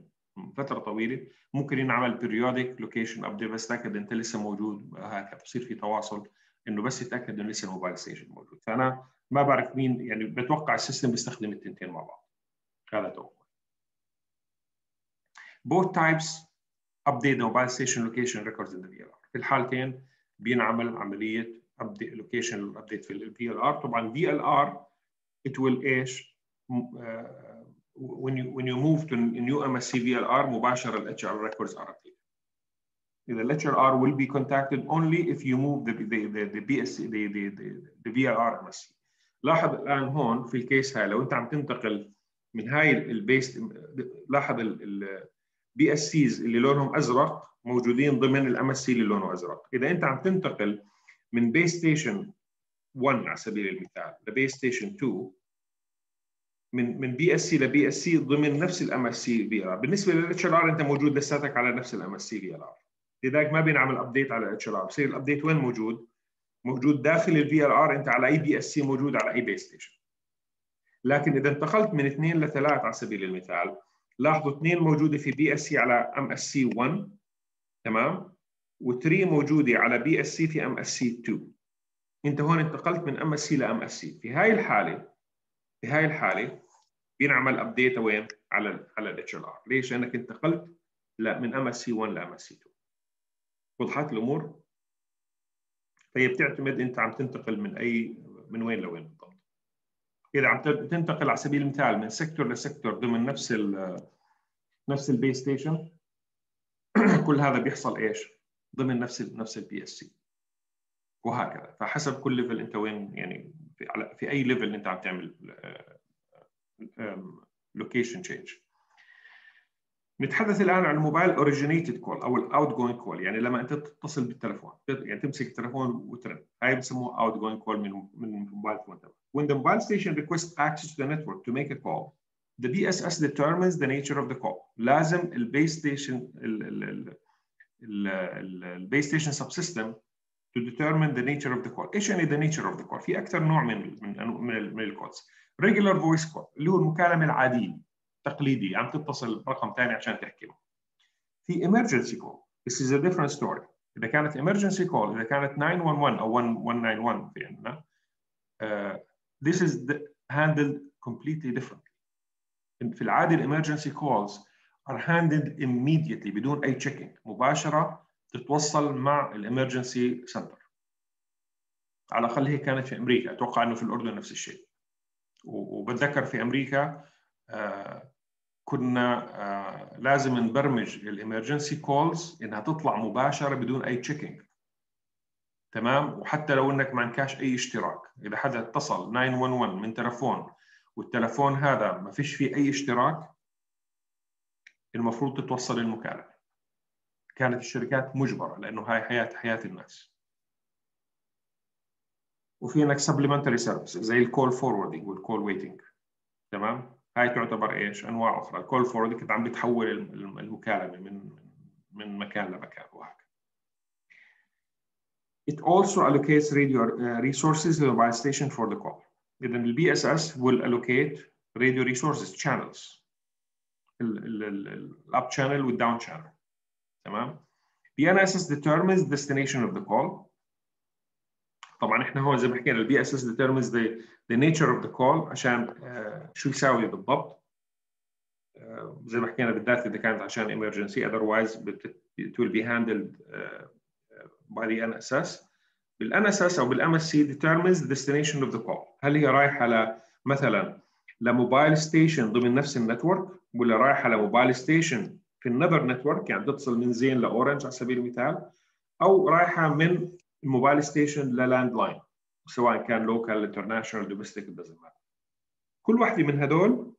فترة طويلة ممكن ينعمل periodic location update بس تأكد إنت لسه موجود. بصير في تواصل إنه بس يتأكد إنه لسه ال mobile station موجود. فأنا ما بعرف مين يعني بتوقع ال system بيستخدم التنتين مع بعض. هذا توقع. Both types update the mobile station location records in the في الحالتين بينعمل عملية update location update في ال VLR طبعا VLR it will إيش uh, when you when you move to new MSC VLR مباشرة ال HLR records are updated. The HLR will be contacted only if you move the the the, the BSC the the the, the VLR MSC. لاحظ الآن هون في ال case هاي لو أنت عم تنتقل من هاي ال base لاحظ ال BSCs اللي لونهم أزرق موجودين ضمن ال MSC اللي لونه أزرق، إذا أنت عم تنتقل من base station 1 على سبيل المثال ل base station 2 من من BSC ل BSC ضمن نفس ال MSC VLR بالنسبة لل HLR انت موجود لساتك على نفس ال MSC VLR لذلك ما بينعمل update على ال HLR بصير ال update وين موجود؟ موجود داخل ال VLR انت على اي BSC موجود على اي base station لكن اذا انتقلت من اثنين لثلاث على سبيل المثال لاحظوا اثنين موجوده في BSC على MSC 1 تمام و3 موجوده على BSC في MSC 2 انت هون انتقلت من MSC ل MSC في هاي الحاله في هاي الحالة بينعمل update وين؟ على على ال HLR ليش؟ لأنك انتقلت لا من MSC 1 ل MSC 2 وضحت الأمور. فهي بتعتمد أنت عم تنتقل من اي من وين لوين بالضبط. إذا عم تنتقل على سبيل المثال من sector ل sector ضمن نفس ال نفس ال base station (clears throat) كل هذا بيحصل إيش؟ ضمن نفس ال نفس ال BSC وهكذا. فحسب كل level أنت وين يعني في, أي level أنت عم تعمل location change نتحدث الآن عن ال mobile originated call أو ال outgoing call يعني لما أنت تتصل بالتليفون يعني تمسك التليفون وترن. هاي بسموه outgoing call من من mobile phone when the mobile station requests access to the network to make a call the BSS determines the nature of the call. لازم ال base station ال base station subsystem to determine the nature of the call ايش يعني the nature of the call في اكثر نوع من من من, من الكولز regular voice call اللي هو المكالمه العاديه تقليدي عم تتصل برقم ثاني عشان تحكي في emergency call this is a different story اذا كانت emergency call اذا كانت 911 او 191 في عندنا uh, this is the, handled completely differently في العاده emergency calls are handled immediately بدون اي checking مباشره تتوصل مع ال emergency center على الأقل هيك كانت في أمريكا أتوقع إنه في الأردن نفس الشيء. وبتذكر في أمريكا آه كنا آه لازم نبرمج ال emergency calls إنها تطلع مباشرة بدون أي checking تمام؟ وحتى لو إنك ما عندكاش أي اشتراك. إذا حدا اتصل 911 من تلفون والتلفون هذا ما فيش فيه أي اشتراك المفروض تتوصل المكالمه كانت الشركات مجبرة لأنه هاي حياة حياة الناس. وفي هناك supplementary service زي ال call forwarding وال call waiting تمام؟ هاي تعتبر إيش؟ أنواع أخرى. ال call forwarding كنت عم بتحول المكالمة من من مكان لمكان وهكذا It also allocates radio resources to the mobile station for the call. إذا ال BSS will allocate radio resources channels. ال up channel وال down channel. تمام؟ BNSS determines destination of the call. طبعا إحنا هون زي ما حكينا البي اس اس determines the, the nature of the call عشان uh, شو يساوي بالضبط. uh, زي ما حكينا بالذات إذا كانت عشان emergency otherwise it will be handled uh, by the NSS بال NSS أو بال MSC determines the destination of the call. هل هي رايحة ل مثلا ل mobile station ضمن نفس ال network ولا رايحة ل mobile station في another network يعني تتصل من زين لأورنج على سبيل المثال أو رايحة من ال mobile station لل landline سواء كان local international domestic كل واحدة من هدول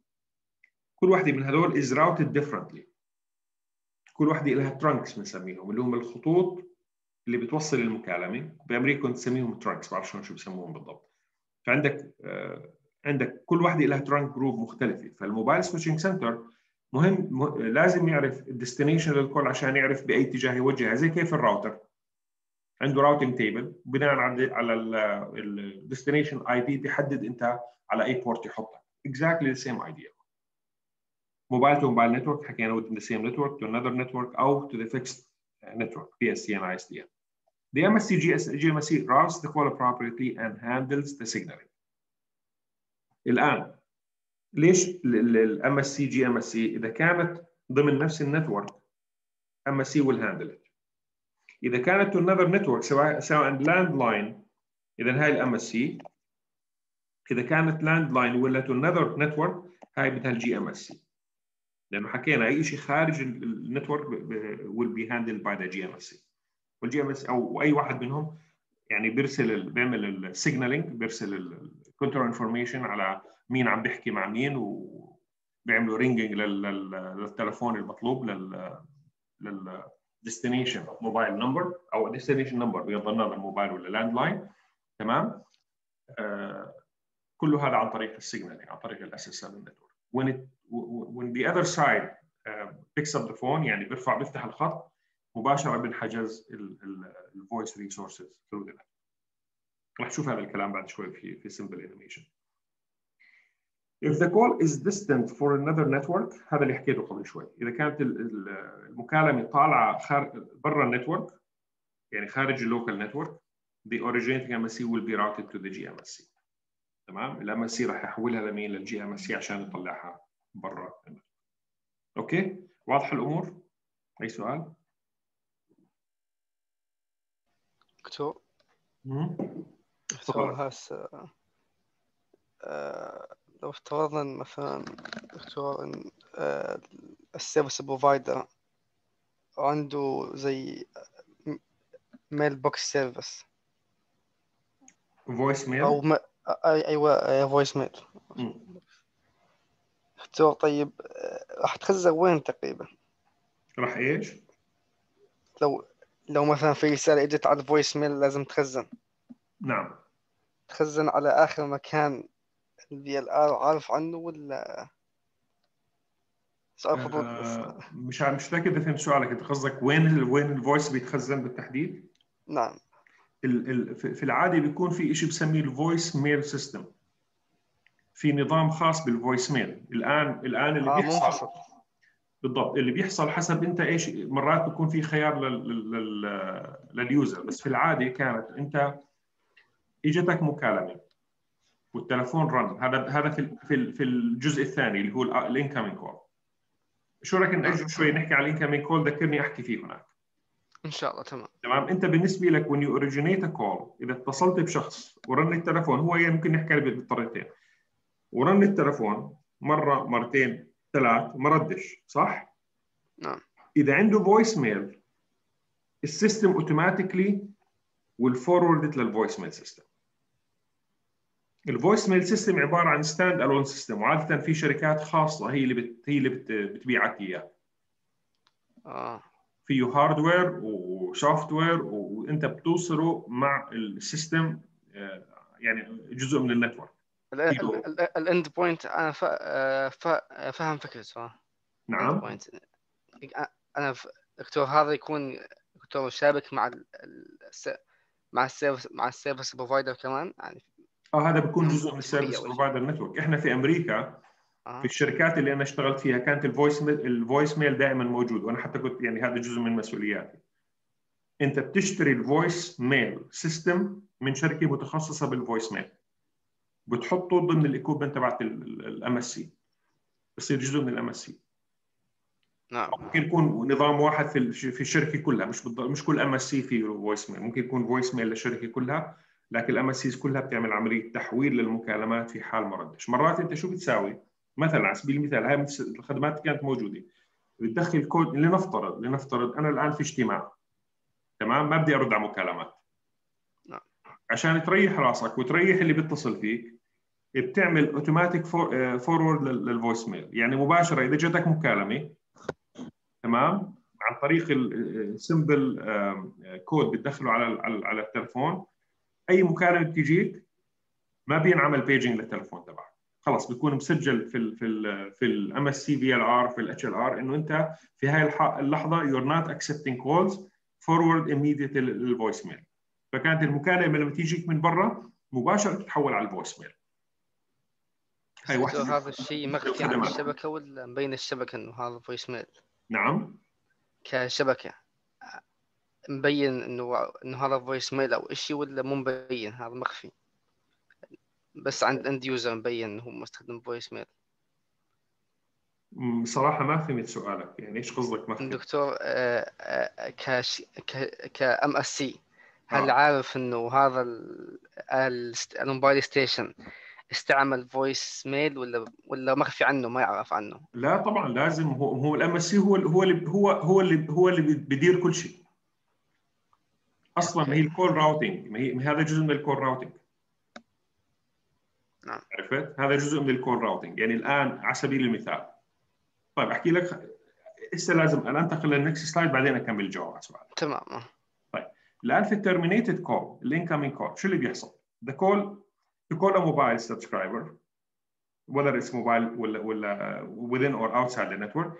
كل واحدة من هدول is routed differently. كل واحدة لها trunks بنسميهم اللي هم الخطوط اللي بتوصل المكالمة. بأمريكا كنت تسميهم trunks بعرف شلون شو بسموهم بالضبط. فعندك آه عندك كل واحدة لها trunk group مختلفة. فال mobile switching center مهم, مهم لازم يعرف ال destination لل call عشان يعرف بأي اتجاه يوجهها زي كيف الراوتر. عنده routing table بناء على ال destination IP بيحدد انت على أي port يحطك. Exactly the same idea. mobile to mobile network حكينا within the same network to another network أو to the fixed network PSTN ISDN The MSC GMSC routes the call appropriately and handles the signaling. الآن ليش الام اس سي جي ام اس سي إذا كانت ضمن نفس ال network MSC will handle it. إذا كانت to another network سواء سواء landline إذا هاي ال MSC إذا كانت landline ولا to another network هاي بدها ال GMSC لأنه حكينا أي شيء خارج ال network will be handled by the GMSC وال GMSC أو أي واحد منهم يعني بيرسل بيعمل ال signaling بيرسل ال control information على مين عم بيحكي مع مين وبيعملوا ringing للتليفون المطلوب لل لل destination mobile number أو destination number بغض النظر الموبايل ولا landline تمام؟ آه كله هذا عن طريق ال signaling عن طريق ال SS ال network when it when the other side uh, picks up the phone يعني بيرفع بيفتح الخط مباشرة بنحجز ال voice resources through the رح نشوف هذا الكلام بعد شوي في في simple animation. If the call is destined for another network هذا اللي حكيته قبل شوي. إذا كانت المكالمة طالعة خارج برا ال network يعني خارج ال local network the originating MSC will be routed to the GMSC تمام؟ ال MSC راح يحولها لمين لل GMSC عشان يطلعها برا. okay؟ واضحة الأمور؟ أي سؤال؟ دكتور؟ دكتور هسه آه لو افترضنا مثلا دكتور إن آه ال service provider عنده زي mailbox service. voice mail؟ أو ما أيوه voice mail. دكتور طيب آه، راح تخزن وين تقريبا؟ راح إيش؟ لو لو مثلا في رسالة إجت على ال voice mail لازم تخزن. نعم. تخزن على آخر مكان ال VLR عارف عنه ولا؟ سؤال فضول آه مش عارف- مش متأكد إذا فهمت سؤالك. أنت قصدك وين ال- وين ال voice بيتخزن بالتحديد؟ نعم. ال- ال- في العاده بيكون في شيء بسميه ال voice mail system في نظام خاص بال voice mail الان الآن اللي آه بيحصل بالضبط. اللي بيحصل حسب أنت إيش مرات بيكون في خيار لل... لل... لل... لل user بس في العاده كانت أنت إجتك مكالمة والتلفون رن هذا هذا في في في الجزء الثاني اللي هو ال incoming call شو رايك ناجل شوي نحكي على ال incoming call ذكرني أحكي فيه هناك. إن شاء الله تمام. تمام؟ أنت بالنسبة لك when you originate a call إذا اتصلت بشخص ورن التلفون هو يعني ممكن نحكي بالطريقتين. ورن التلفون مرة مرتين ثلاث ما ردش صح؟ نعم. إذا عنده voice mail السيستم اوتوماتيكلي والفورورد للفويس ميل سيستم الفويس ميل سيستم عبارة عن standalone system وعادة في شركات خاصة هي اللي بت... هي اللي بت... بتبيعك إياه آه فيه hardware و software وأنت بتوصله مع ال system آه، يعني جزء من ال network. ال end point أنا. آه،. آه، فاهم فكرته نعم point. أنا. دكتور هذا يكون دكتور شابك مع ال... مع ال service مع ال service provider كمان يعني آه هذا بيكون نعم. جزء من ال service. provider network إحنا في أمريكا آه. في الشركات اللي أنا اشتغلت فيها كانت ال voice mail ال voice mail دائما موجود. وأنا حتى كنت يعني هذا جزء من مسؤولياتي. أنت بتشتري ال voice mail system من شركة متخصصة بال voice mail بتحطه ضمن ال equipment تبعت ال MSC بصير جزء من ال MSC نعم. ممكن يكون نظام واحد في في الشركة كلها. مش مش كل MSC فيه voice mail ممكن يكون voice mail للشركه كلها. لكن ال MSC كلها بتعمل عملية تحويل للمكالمات في حال ما ردش. مرات أنت شو بتساوي؟ مثلا على سبيل المثال هاي الخدمات كانت موجودة. بتدخل كود لنفترض لنفترض أنا الآن في اجتماع. تمام؟ ما بدي أرد على مكالمات. نعم. عشان تريح راسك وتريح اللي بيتصل فيك بتعمل automatic forward لل voice mail يعني مباشرة إذا جاتك مكالمة تمام؟ عن طريق ال simple code بتدخله على على على التلفون. أي مكالمه بتجيك ما بينعمل paging للتلفون تبعك. خلص بيكون مسجل في ال في ال في ال MSC في ال LR في ال HLR إنه أنت في هاي اللحظة you're not accepting calls forward immediately لل voice mail فكانت المكالمة لما تيجيك من برا مباشرة تتحول على ال voice mail هاي واحدة. هذا الشيء مخفي عن. الشبكة ولا مبين الشبكة إنه هذا voice mail نعم. كشبكة. مبين إنه إنه هذا voice mail أو شيء ولا مو مبين هذا مخفي. بس عند end user مبين إنه هو مستخدم voice mail م، صراحة ما فهمت سؤالك يعني إيش قصدك ما فهمت دكتور آه، آه، كش ك ك MSC هل آه. عارف إنه هذا ال- ال- ال mobile station استعمل voice mail ولا ولا مخفي عنه ما يعرف عنه؟ لا طبعا لازم هو هو ال MSC هو هو اللي هو هو اللي هو اللي بيدير كل شيء. أصلا ما هي ال call routing ما هي ما هذا جزء من ال call routing نعم. عرفت؟ هذا جزء من ال call routing يعني الآن على سبيل المثال. طيب أحكي لك هسه لازم أنا أنتقل لل next slide بعدين أكمل الجواب. على السؤال تمام. آه. الآن في ال terminated call ال incoming call شو اللي بيحصل؟ the call to call a mobile subscriber whether it's mobile ولا ولا within or outside the network.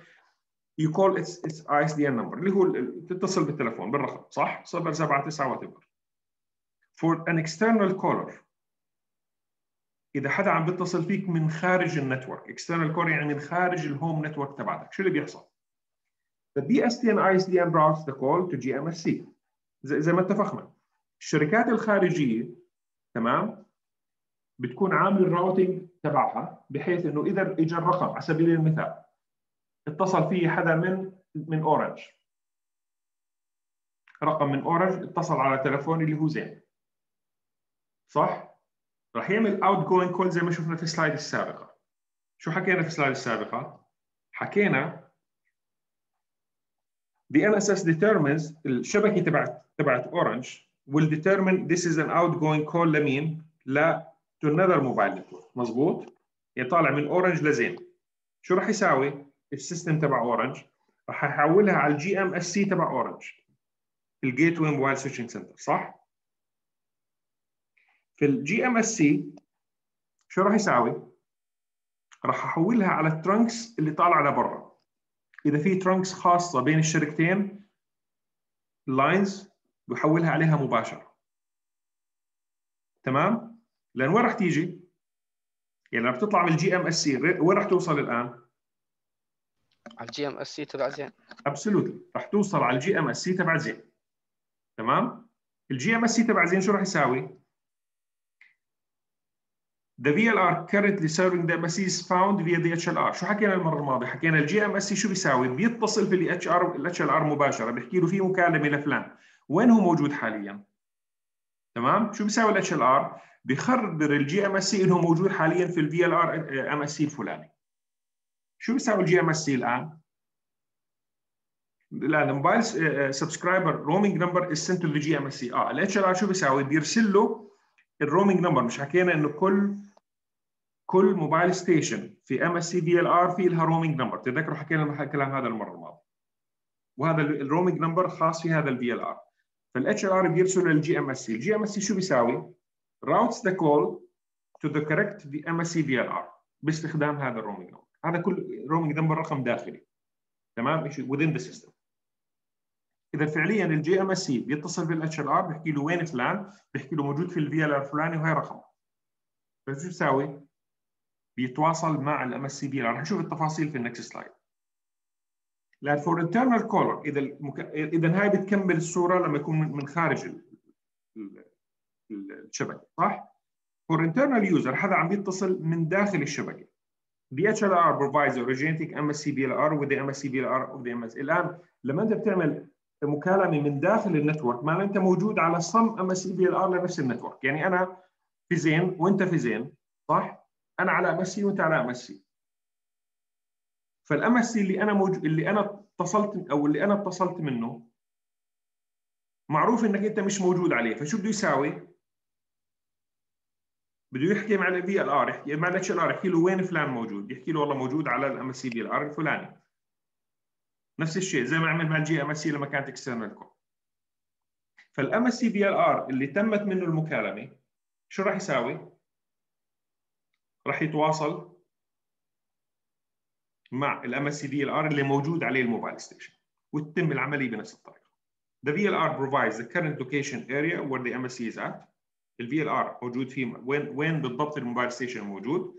You call its its ISDN number اللي هو تتصل بالتلفون بالرقم صح؟ 079 whatever for an external caller إذا حدا عم بيتصل فيك من خارج ال network external caller يعني من خارج ال home network تبعتك شو اللي بيحصل؟ The PSTN ISDN routes the call to GMSC زي, زي ما اتفقنا الشركات الخارجية تمام بتكون عامل ال routing تبعها بحيث إنه إذا اجى الرقم على سبيل المثال اتصل فيه حدا من من اورنج رقم من اورنج اتصل على تلفوني اللي هو زين صح؟ راح يعمل outgoing call زي ما شفنا في ال slide السابقة شو حكينا في ال slide السابقة؟ حكينا the NSS determines الشبكة تبعت تبعت اورنج will determine this is an outgoing call لمين؟ ل to another mobile network مظبوط؟ يعني طالع من اورنج لزين شو راح يساوي ال system تبع اورنج راح يحولها على ال GMSC تبع اورنج ال gateway mobile switching center صح؟ في ال GMSC شو راح يساوي؟ راح أحولها على ال trunks اللي طالعة لبرا. إذا في trunks خاصة بين الشركتين lines بحولها عليها مباشرة. تمام؟ لأن وين راح تيجي؟ يعني لما بتطلع من ال GMSC وين راح توصل الآن؟ على الجي إم إس سي تبع زين. absolutely راح توصل على ال GMSC تبع زين. تمام؟ ال GMSC تبع زين شو راح يساوي؟ The VLR currently serving the MSC is found via the HLR شو حكينا المرة الماضية؟ حكينا ال GMSC شو بيساوي؟ بيتصل في الاتش ار الاتش ال ار مباشرة. بيحكي له في مكالمة لفلان. وين هو موجود حاليا؟ تمام؟ شو بيساوي الاتش ال ار بخبر الجي إم إس سي إنه موجود حاليا في ال ار ام اس سي الفلاني. شو بيساوي ال GMSC الآن؟ الان ال mobile subscriber roaming number is sent to the GMSC آه ال HLR شو بيساوي؟ بيرسل له ال roaming number مش حكينا إنه كل كل mobile station في MSC VLR في لها roaming number تذكروا حكينا الكلام هذا المرة الماضية. وهذا ال roaming number خاص في هذا الفي ال ار فالاتش ال ار بيرسل للجي ام اس سي الجي ام اس سي شو بيساوي؟ routes the call to the correct MSC VLR باستخدام هذا ال roaming number هذا كل roaming number رقم داخلي. تمام؟ within the system. إذا فعليا ال GMSC بيتصل بال HLR بيحكي له وين فلان بيحكي له موجود في ال VL الفلاني وهي رقم. فشو بيساوي؟ بيتواصل مع ال MSC V رح نشوف التفاصيل في ال next slide لأن for internal caller إذا المك... إذا هاي بتكمل الصورة لما يكون من خارج ال... الشبكة صح؟ for internal user هذا عم بيتصل من داخل الشبكة. The HLR provides originating MSC VLR with the MSC VLR of the MS الان لما أنت بتعمل مكالمة من داخل ال network ما أنت موجود على same أر لنفس ال network. يعني أنا في زين وأنت في زين صح؟ أنا على C وأنت على C فال MSC اللي أنا موجود اللي أنا اتصلت أو اللي أنا اتصلت منه معروف إنك أنت مش موجود عليه. فشو بده يساوي؟ بده يحكي مع ال VLR يحكي مع ال HLR يحكي له وين فلان موجود يحكي له والله موجود على ال MSC VLR الفلاني نفس الشيء زي ما عمل مع ال GMSC لما كانت external call فال MSC VLR اللي تمت منه المكالمة شو راح يساوي؟ راح يتواصل مع ال MSC VLR اللي موجود عليه ال mobile station وتتم العملية بنفس الطريقة. The VLR provides the current location area where the MSC is at. ال VLR موجود فيه. وين وين بالضبط ال mobile station موجود.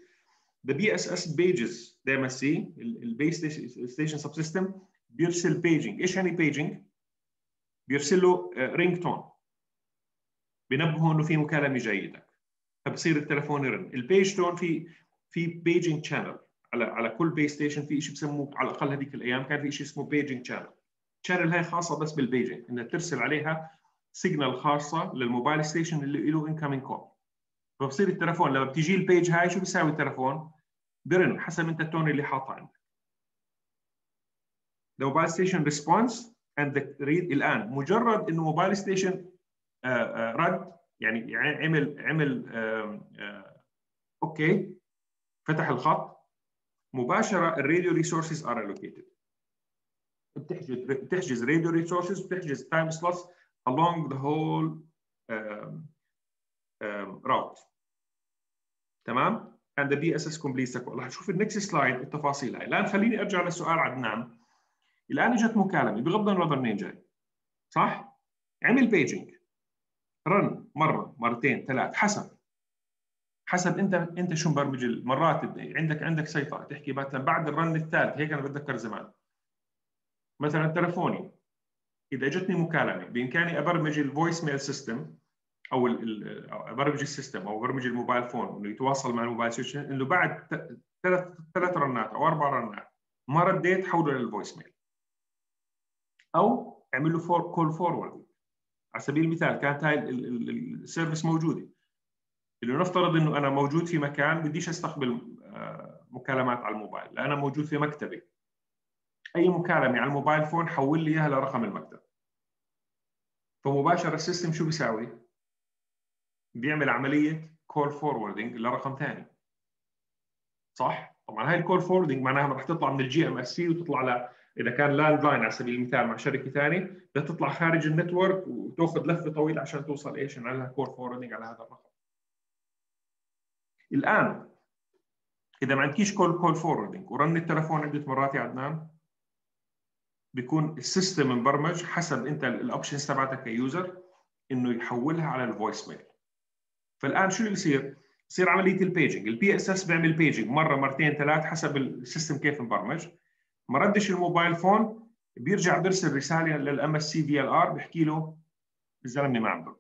The BSS pages the MSC ال base station subsystem بيرسل paging، إيش يعني paging؟ بيرسل له ringtone بنبهه إنه في مكالمة جيدة. فبصير التليفون يرن، ال page tone في في paging channel على على كل base station في شيء بسموه على الأقل هذيك الأيام كان في شيء اسمه paging channel. ال channel هاي خاصة بس بال paging انها ترسل عليها signal خاصة لل mobile station اللي له incoming call. فبصير التليفون لما بتجي ال page هاي شو بيساوي التليفون؟ برن حسب أنت ال tone اللي حاطه عندك. The mobile station responds and the ra- الآن مجرد إنه mobile station رد يعني عمل عمل okay فتح الخط مباشرة ال radio resources are allocated بتحجز بتحجز radio resources بتحجز time slots along the whole um, um, route. تمام؟ And the BSS completes the call رح نشوف ال next slide التفاصيل هاي. الآن خليني أرجع لسؤال عدنان. الآن إجت مكالمة بغض النظر منين جاي. صح؟ عمل paging رن مرة مرتين ثلاث. حسب. حسب أنت أنت شو مبرمج مرات عندك عندك سيطرة. تحكي مثلا بعد الرن الثالث هيك أنا بتذكر زمان. مثلا تلفوني. إذا إجتني مكالمة بإمكاني أبرمج ال voicemail system أو أبرمج ال system أو أبرمج ال mobile phone إنه يتواصل مع ال mobile system إنه بعد ثلاث ثلاث رنات أو أربع رنات ما رديت حوله لل voicemail أو أعمل له for call forward على سبيل المثال كانت هاي ال service موجودة. اللي نفترض إنه أنا موجود في مكان بديش أستقبل مكالمات على الموبايل لا أنا موجود في مكتبي. أي مكالمة على ال mobile phone حول لي إياها لرقم المكتب. فمباشرة ال system شو بيساوي؟ بيعمل عملية call forwarding لرقم ثاني. صح؟ طبعا هاي ال call forwarding معناها راح تطلع من ال GMSC وتطلع ل إذا كان landline على سبيل المثال مع شركة ثانية بدها تطلع خارج ال network وتأخذ لفة طويلة عشان توصل إيش؟ نعمل لها call forwarding على هذا الرقم. الآن إذا ما عندكيش call call forwarding ورن التليفون عدة مرات يا عدنان بيكون ال system مبرمج حسب انت ال options تبعتك ك user انه يحولها على ال voicemail فالآن شو اللي بيصير؟ بصير عملية ال paging ال BSS بيعمل paging مرة مرتين ثلاث حسب ال system كيف مبرمج ما ردش ال mobile phone بيرجع بيرسل رسالة لل MSC VLR بيحكي له الزلمة ما عم برد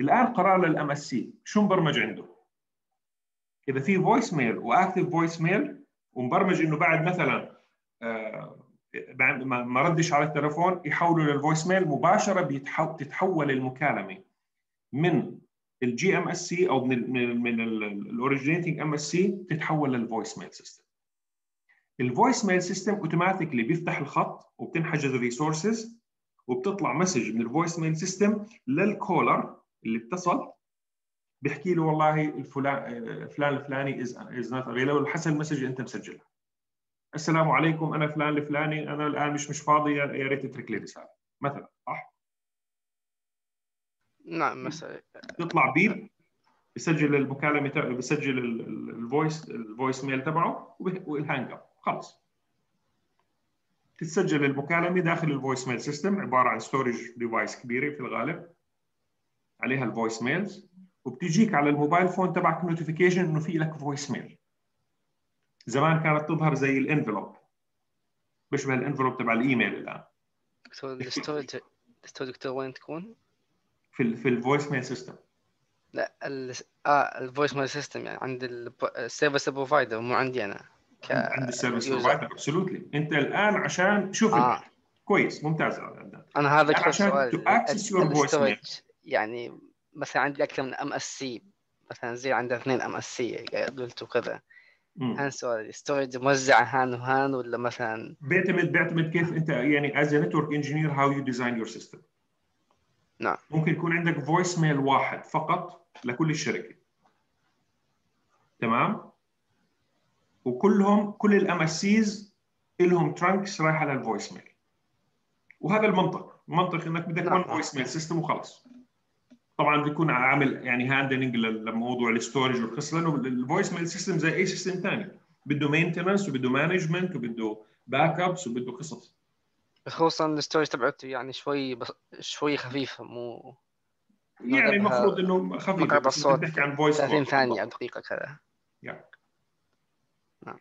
الآن قرار لل MSC شو مبرمج عنده؟ إذا في voice mail و active voice mail ومبرمج إنه بعد مثلا آه ما ردش على التليفون يحوله لل voice mail مباشره بتتحول المكالمة من ال GMSC أو من من ال originating MSC تتحول لل voice mail system ال voice mail system automatically بيفتح الخط وبتنحجز ال resources وبتطلع message من ال voice mail system لل caller اللي اتصل بيحكي له والله الفلان فلان الفلاني is is not available حسب ال message اللي أنت مسجلها. السلام عليكم أنا فلان الفلاني أنا الآن مش مش فاضي يا ريت تترك لي رسالة. مثلا صح؟ نعم مثلا. يطلع beep بسجل المكالمة بسجل ال voice ال voice mail تبعه وال hang up خلص تتسجل المكالمة داخل ال voice mail system عبارة عن storage device كبيرة في الغالب. عليها ال voice mails وبتجيك على ال mobile phone تبعك notification إنه في لك voice mail زمان كانت تظهر زي ال envelope. بيشبه ال envelope تبع الإيميل الآن. ال storage ال storage دكتور وين تكون؟ في في ال voice mail system لا ال... آه ال voice mail system يعني عند ال service provider مو عندي أنا ك... عند ال service provider absolutely أنت الآن عشان شوف آه. كويس ممتاز أنا هذا كل سؤال to access your voice mail يعني مثلا عندي أكثر من MSC مثلا زي عندها اثنين MSC قلت وكذا. هان سؤال storage موزع هان وهان ولا مثلا؟ بيعتمد بيعتمد كيف أنت يعني از network engineer how you design your system نعم. ممكن يكون عندك voice mail واحد فقط لكل الشركة. تمام؟ وكلهم كل ال MSCs لهم trunks رايحة لل voice mail وهذا المنطق. المنطق إنك بدك voice mail system وخلص. طبعا بيكون عامل يعني handling لموضوع ال storage والقصة لأنه ال voice mail system زي أي system ثاني بده maintenance وبده management وبده backups وبده قصص خصوصا ال storage تبعته يعني شوي بس شوي خفيفه مو يعني المفروض إنه خفيفه مقاطع الصوت بنحكي عن voice 30 ثانية دقيقة كذا. Yeah. نعم.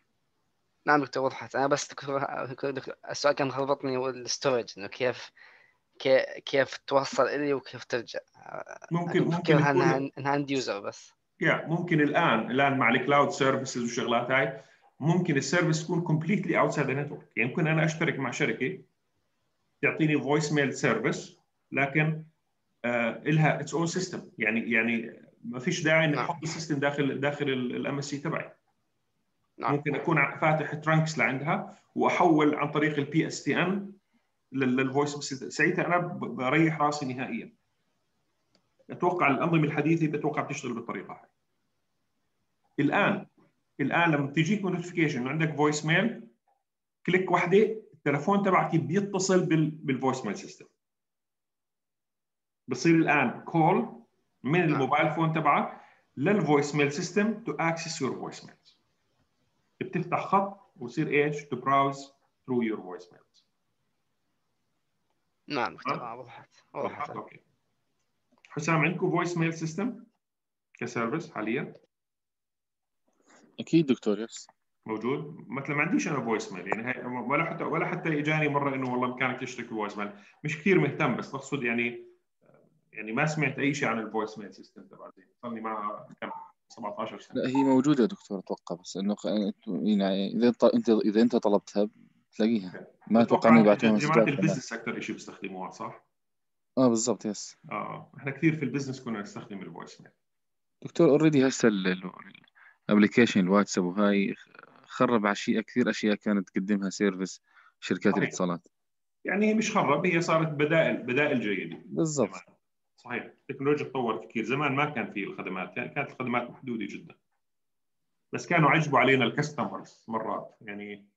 نعم دكتور وضحت. أنا بس دكتور السؤال كان خلطني وال storage إنه كيف كيف توصل إلي وكيف ترجع. ممكن ممكن انها إنها end user بس. يا ممكن الان الآن مع ال cloud services والشغلات هاي ممكن ال service تكون completely outside network يعني ممكن أنا أشترك مع شركة تعطيني voice mail service لكن آه لها its own system يعني يعني ما فيش داعي إني أحط ال system داخل داخل ال MSC تبعي. نعم. ممكن أكون فاتح trunks لعندها وأحول عن طريق ال PSTN لل voice ساعتها أنا بريح راسي نهائيا. أتوقع الأنظمة الحديثة بتوقع بتشتغل بالطريقة هاي. الآن الآن لما تجيك notification عندك voice mail click واحدة التليفون تبعك بيتصل بال voice mail system بصير الآن call من ال mobile phone تبعك لل voice mail system to access your voice mails بتفتح خط وتصير إيش؟ to browse through your voice mails نعم تمام وضحت وضحت. okay. حسام عندكم voice mail system ك service حاليا؟ أكيد دكتور yes. موجود؟ مثلا ما عنديش أنا voice mail يعني ولا حتى ولا حتى إجاني مرة إنه والله بامكانك تشترك voice mail مش كثير مهتم بس بقصد يعني يعني ما سمعت أي شيء عن ال voice mail system تبع زين صار لي معها كم؟ 17 سنة. لا هي موجودة دكتور أتوقع بس إنه يعني إذا أنت إذا أنت طلبتها تلاقيها. ما أتوقع إنه يبعثوها جماعة ال business أكثر شيء بيستخدموها صح؟ آه بالضبط yes آه إحنا كثير في ال business كنا نستخدم ال voice mail دكتور already هسه ال application الواتساب وهاي خرب اشياء كثير أشياء كانت تقدمها service شركات صحيح. الاتصالات. يعني هي مش خرب هي صارت بدائل بدائل جيدة. بالضبط. صحيح. التكنولوجيا تطورت كثير. زمان ما كان في الخدمات كانت الخدمات محدودة جدا. بس كانوا عجبوا علينا ال customers مرات. يعني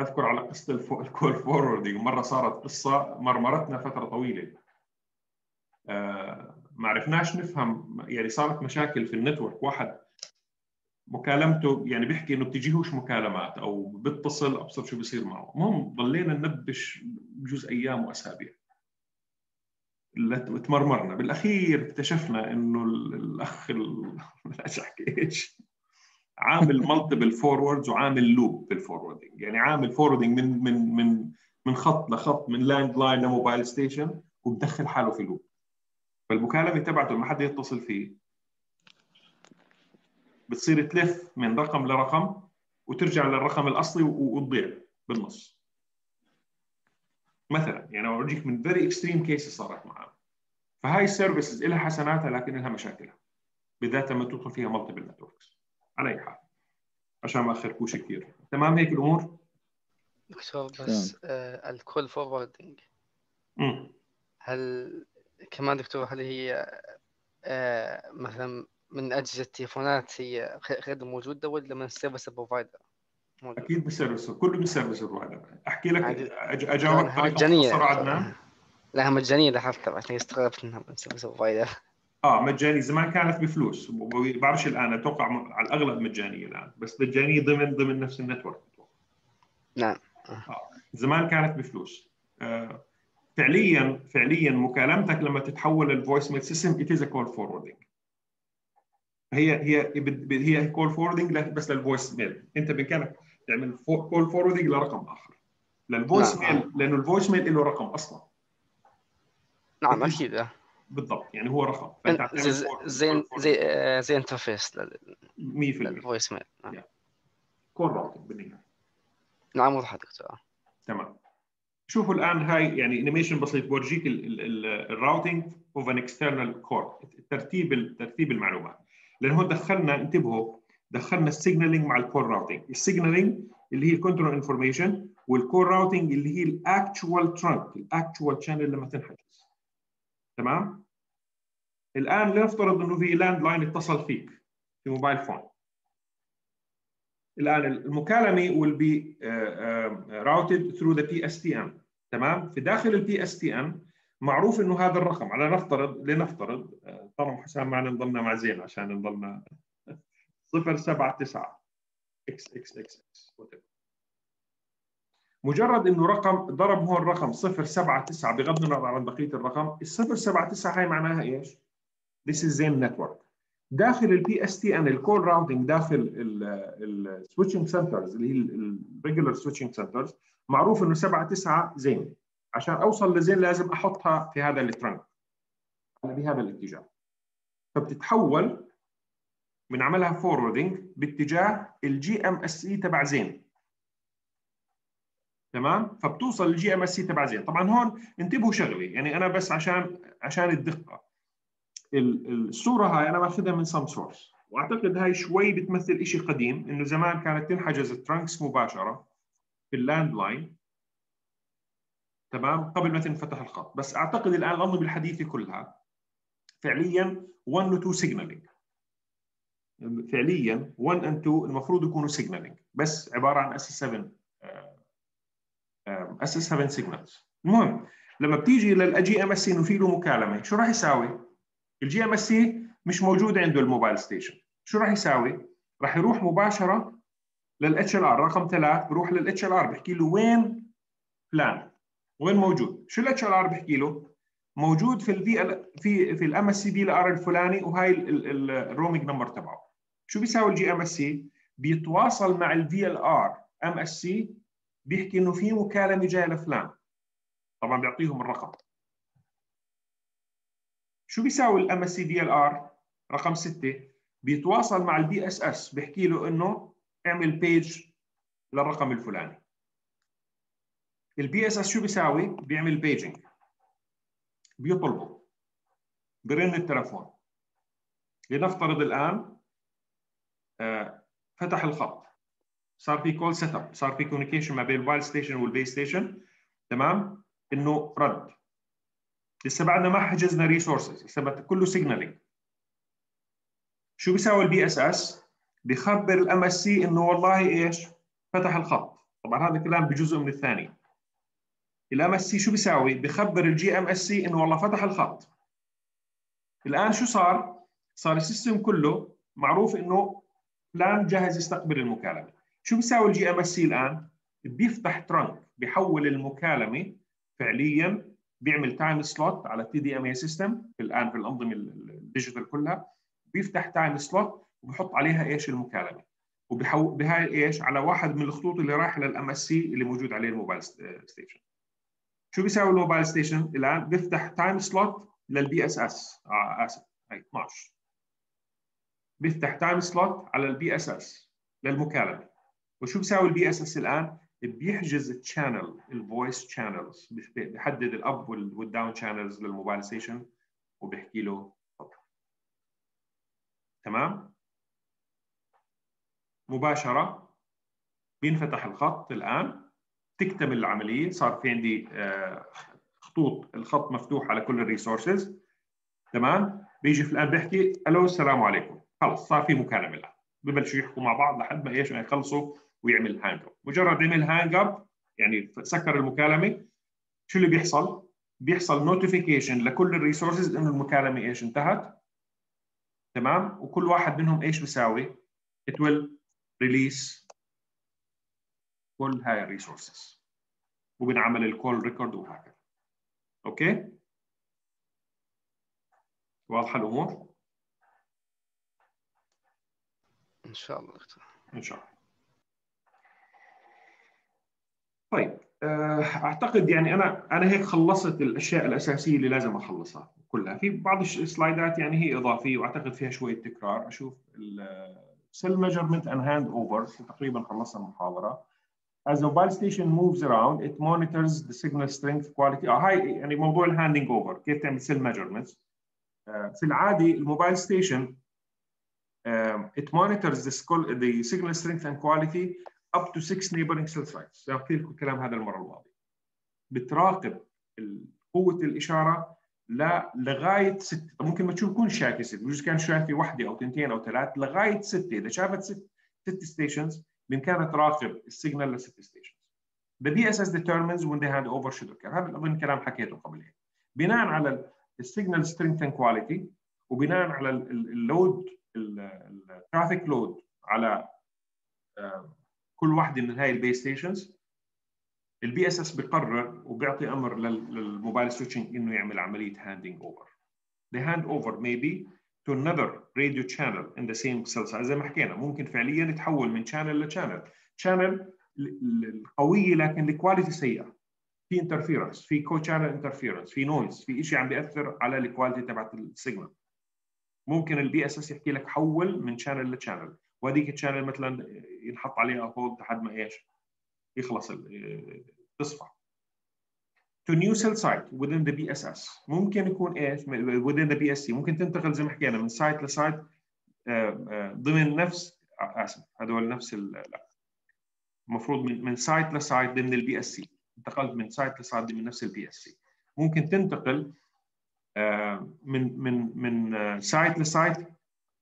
أذكر على قصة ال call forwarding مرة صارت قصة مرمرتنا فترة طويلة. آه، ما عرفناش نفهم يعني صارت مشاكل في ال network. واحد مكالمته يعني بيحكي إنه بتجيهوش مكالمات أو بيتصل أبصر شو بصير معه. المهم ضلينا ننبش بجوز أيام وأسابيع. تمرمرنا. بالأخير اكتشفنا إنه الأخ (laughs) بلاش أحكي إيش عامل multiple forwards وعامل loop بال forwarding يعني عامل forwarding من من من من خط لخط من land line ل mobile station وبدخل حاله في loop فالمكالمة تبعته لما حدا يتصل فيه بتصير تلف من رقم لرقم وترجع للرقم الأصلي وتضيع بالنص. مثلا يعني أورجيك من very extreme cases صارت معنا فهاي ال services لها حسناتها لكن لها مشاكلها. بالذات لما تدخل فيها multiple networks على اي حال عشان ما أخركوش كثير تمام؟ هيك الأمور؟ دكتور بس آه ال call forwarding هل كمان دكتور هل هي آه مثلا من أجهزة التليفونات هي غير موجودة ولا من ال service provider؟ أكيد بال service كله بال service provider أحكي لك أجاوبك بطريقه مجانية. لا مجانية. لاحظت عشان استغربت إنها من service provider آه مجاني. زمان كانت بفلوس. ما بعرفش الآن أتوقع على الأغلب مجانية الآن. بس مجانية ضمن ضمن نفس ال network. نعم. آه. زمان كانت بفلوس. آه. فعليا فعليا مكالمتك لما تتحول لل voice mail system it is call forwarding هي هي هي call forwarding بس لل voice mail أنت بإمكانك تعمل call forwarding لرقم آخر. لل voice نعم. mail لأنه ال voice mail له رقم أصلا. نعم أكيد. بالضبط يعني هو رقم. فأنت زي زي زي, زي interface 100% لل voice mail. call routing بالنهاية. نعم واضح دكتور. تمام. شوفوا الآن هاي يعني animation بسيط بورجيك ال routing of an external call ترتيب ترتيب المعلومات. لأن هون دخلنا انتبهوا دخلنا ال signaling مع ال call routing ال signaling اللي هي ال control information وال call routing اللي هي ال actual trunk ال actual channel لما تنحجز تمام؟ الآن لنفترض إنه في land line اتصل فيك في mobile phone الآن المكالمة will be uh, uh, routed through the PSTN تمام؟ في داخل ال PSTN معروف إنه هذا الرقم. على نفترض لنفترض طالما حسام معنا نضلنا مع زين عشان نضلنا 079 إكس إكس إكس إكس مجرد إنه رقم ضرب هون رقم 079 بغض النظر عن بقية الرقم ال 079 هاي معناها إيش؟ This is Zain network. داخل ال PSTN ال call routing داخل ال switching centers اللي هي ال regular switching centers معروف إنه 7 9 زين. عشان أوصل لزين لازم أحطها في هذا ال trunk بهذا الاتجاه. فبتتحول بنعملها forwarding باتجاه ال GMSC تبع زين. تمام؟ فبتوصل لل GMSC تبع زين. طبعا هون انتبهوا شغلة يعني أنا بس عشان عشان الدقة. الصورة هاي أنا ماخذها من some source وأعتقد هاي شوي بتمثل شيء قديم إنه زمان كانت تنحجز ال trunks مباشرة في ال land line تمام؟ قبل ما تنفتح الخط. بس أعتقد الآن الانظمه الحديثه كلها. فعليا 1 و 2 signaling فعليا 1 and 2 المفروض يكونوا signaling بس عبارة عن SS7 SS7 signals المهم لما بتيجي لل GMSC انه في له مكالمة شو راح يساوي؟ ال GMSC مش موجود عنده ال mobile station شو راح يساوي؟ راح يروح مباشرة لل HLR رقم ثلاث بروح لل HLR بحكي له وين فلان وين موجود؟ شو ال HLR بحكي له؟ موجود في ال V في في ال MSC VLR الفلاني وهاي ال roaming number تبعه شو بيساوي ال GMSC؟ بيتواصل مع ال VLR MSC بيحكي إنه في مكالمه جاية لفلان. طبعا بيعطيهم الرقم. شو بيساوي ال MSC VLR رقم 6 بيتواصل مع ال BSS بيحكي له إنه اعمل page للرقم الفلاني. ال BSS شو بيساوي؟ بيعمل paging بيطلبه. برن التلفون. لنفترض الآن آه، فتح الخط. صار في call set up صار في communication ما بين ال mobile station وال base station تمام؟ إنه رد. لسه بعدنا ما حجزنا resources لسه كله signaling شو بيساوي ال BSS بخبر ال MSC إنه والله إيش؟ فتح الخط. طبعا هذا الكلام بجزء من الثاني. ال MSC شو بيساوي؟ بخبر ال GMSC إنه والله فتح الخط. الآن شو صار؟ صار ال system كله معروف إنه فلان جاهز يستقبل المكالمة. شو بيساوي ال GMSC الآن؟ بيفتح trunk بيحول المكالمة فعليا بيعمل time slot على ال TDMA system الآن في الأنظمة ال digital كلها. بيفتح time slot وبحط عليها إيش المكالمة. وبحول بهاي إيش؟ على واحد من الخطوط اللي رايح لل MSC اللي موجود عليه ال mobile station شو بيساوي ال mobile station؟ الآن بيفتح time slot لل BSS آسف. هي 12 بيفتح time slot على ال BSS للمكالمة. وشو بيساوي ال BSS الآن؟ بيحجز ال channel ال voice channels بيحدد ال up وال down channels لل mobile station وبيحكي له تفضل تمام؟ مباشرة بينفتح الخط الآن. تكتمل العملية. صار في عندي خطوط. الخط مفتوح على كل ال resources تمام؟ بيجي في الآن بيحكي ألو السلام عليكم. خلص صار في مكالمة الآن. ببلشوا يحكوا مع بعض لحد ما إيش ما يخلصوا. ويعمل hang up مجرد يعمل hang up يعني سكر المكالمة شو اللي بيحصل؟ بيحصل notification لكل ال resources إنه المكالمة إيش انتهت. تمام؟ وكل واحد منهم إيش بيساوي؟ It will release كل هاي ال resources وبنعمل ال call record وهكذا. okay؟ واضحة الأمور؟ إن شاء الله. إن شاء الله. طيب أعتقد يعني أنا أنا هيك خلصت الأشياء الأساسية اللي لازم أخلصها كلها في بعض ال slides ات يعني هي إضافية وأعتقد فيها شوية تكرار أشوف measurement and handover تقريبا خلصنا المحاضرة As the mobile station moves around, it monitors the signal strength quality. آه هاي يعني موضوع ال handing over، كيف تعمل cell measurements. في العادي ال mobile station it monitors the, the signal strength and quality up to six neighboring cell sites. قلت لكم الكلام هذا المرة الماضية. بتراقب قوة الإشارة لا لغاية ست. ممكن ما كل شاكي ست. بجوز كان شايفه واحدة أو اثنتين أو ثلاث لغاية ستة. إذا شافت ست ست stations بامكانها تراقب ال signal لست stations The BSS determines when the handover occur هذا اظن كلام حكيته قبل هيك. بناء على ال signal strength and quality وبناء على ال load ال traffic load على كل واحدة من هاي ال base stations ال BSS بيقرر وبيعطي أمر لل mobile switching إنه يعمل عملية handing over. The handover may be to another radio channel in the same cell زي ما حكينا ممكن فعليا يتحول من channel ل channel، channel قوية لكن ال quality سيئة. في interference، في co-channel interference، في noise، في شيء عم بيأثر على ال quality تبعت ال signal. ممكن ال BSS يحكي لك حول من channel ل channel، وهذيك ال channel مثلا ينحط عليها hold لحد ما إيش؟ يخلص تصفى. To new cell site within the BSS ممكن يكون إيش؟ within the BSC ممكن تنتقل زي ما حكينا من site ل site ضمن نفس اسف هذول نفس المفروض من من سايت لسايت ضمن البي اس سي انتقلت من سايت لسايت ضمن نفس البي اس سي ممكن تنتقل من من من سايت لسايت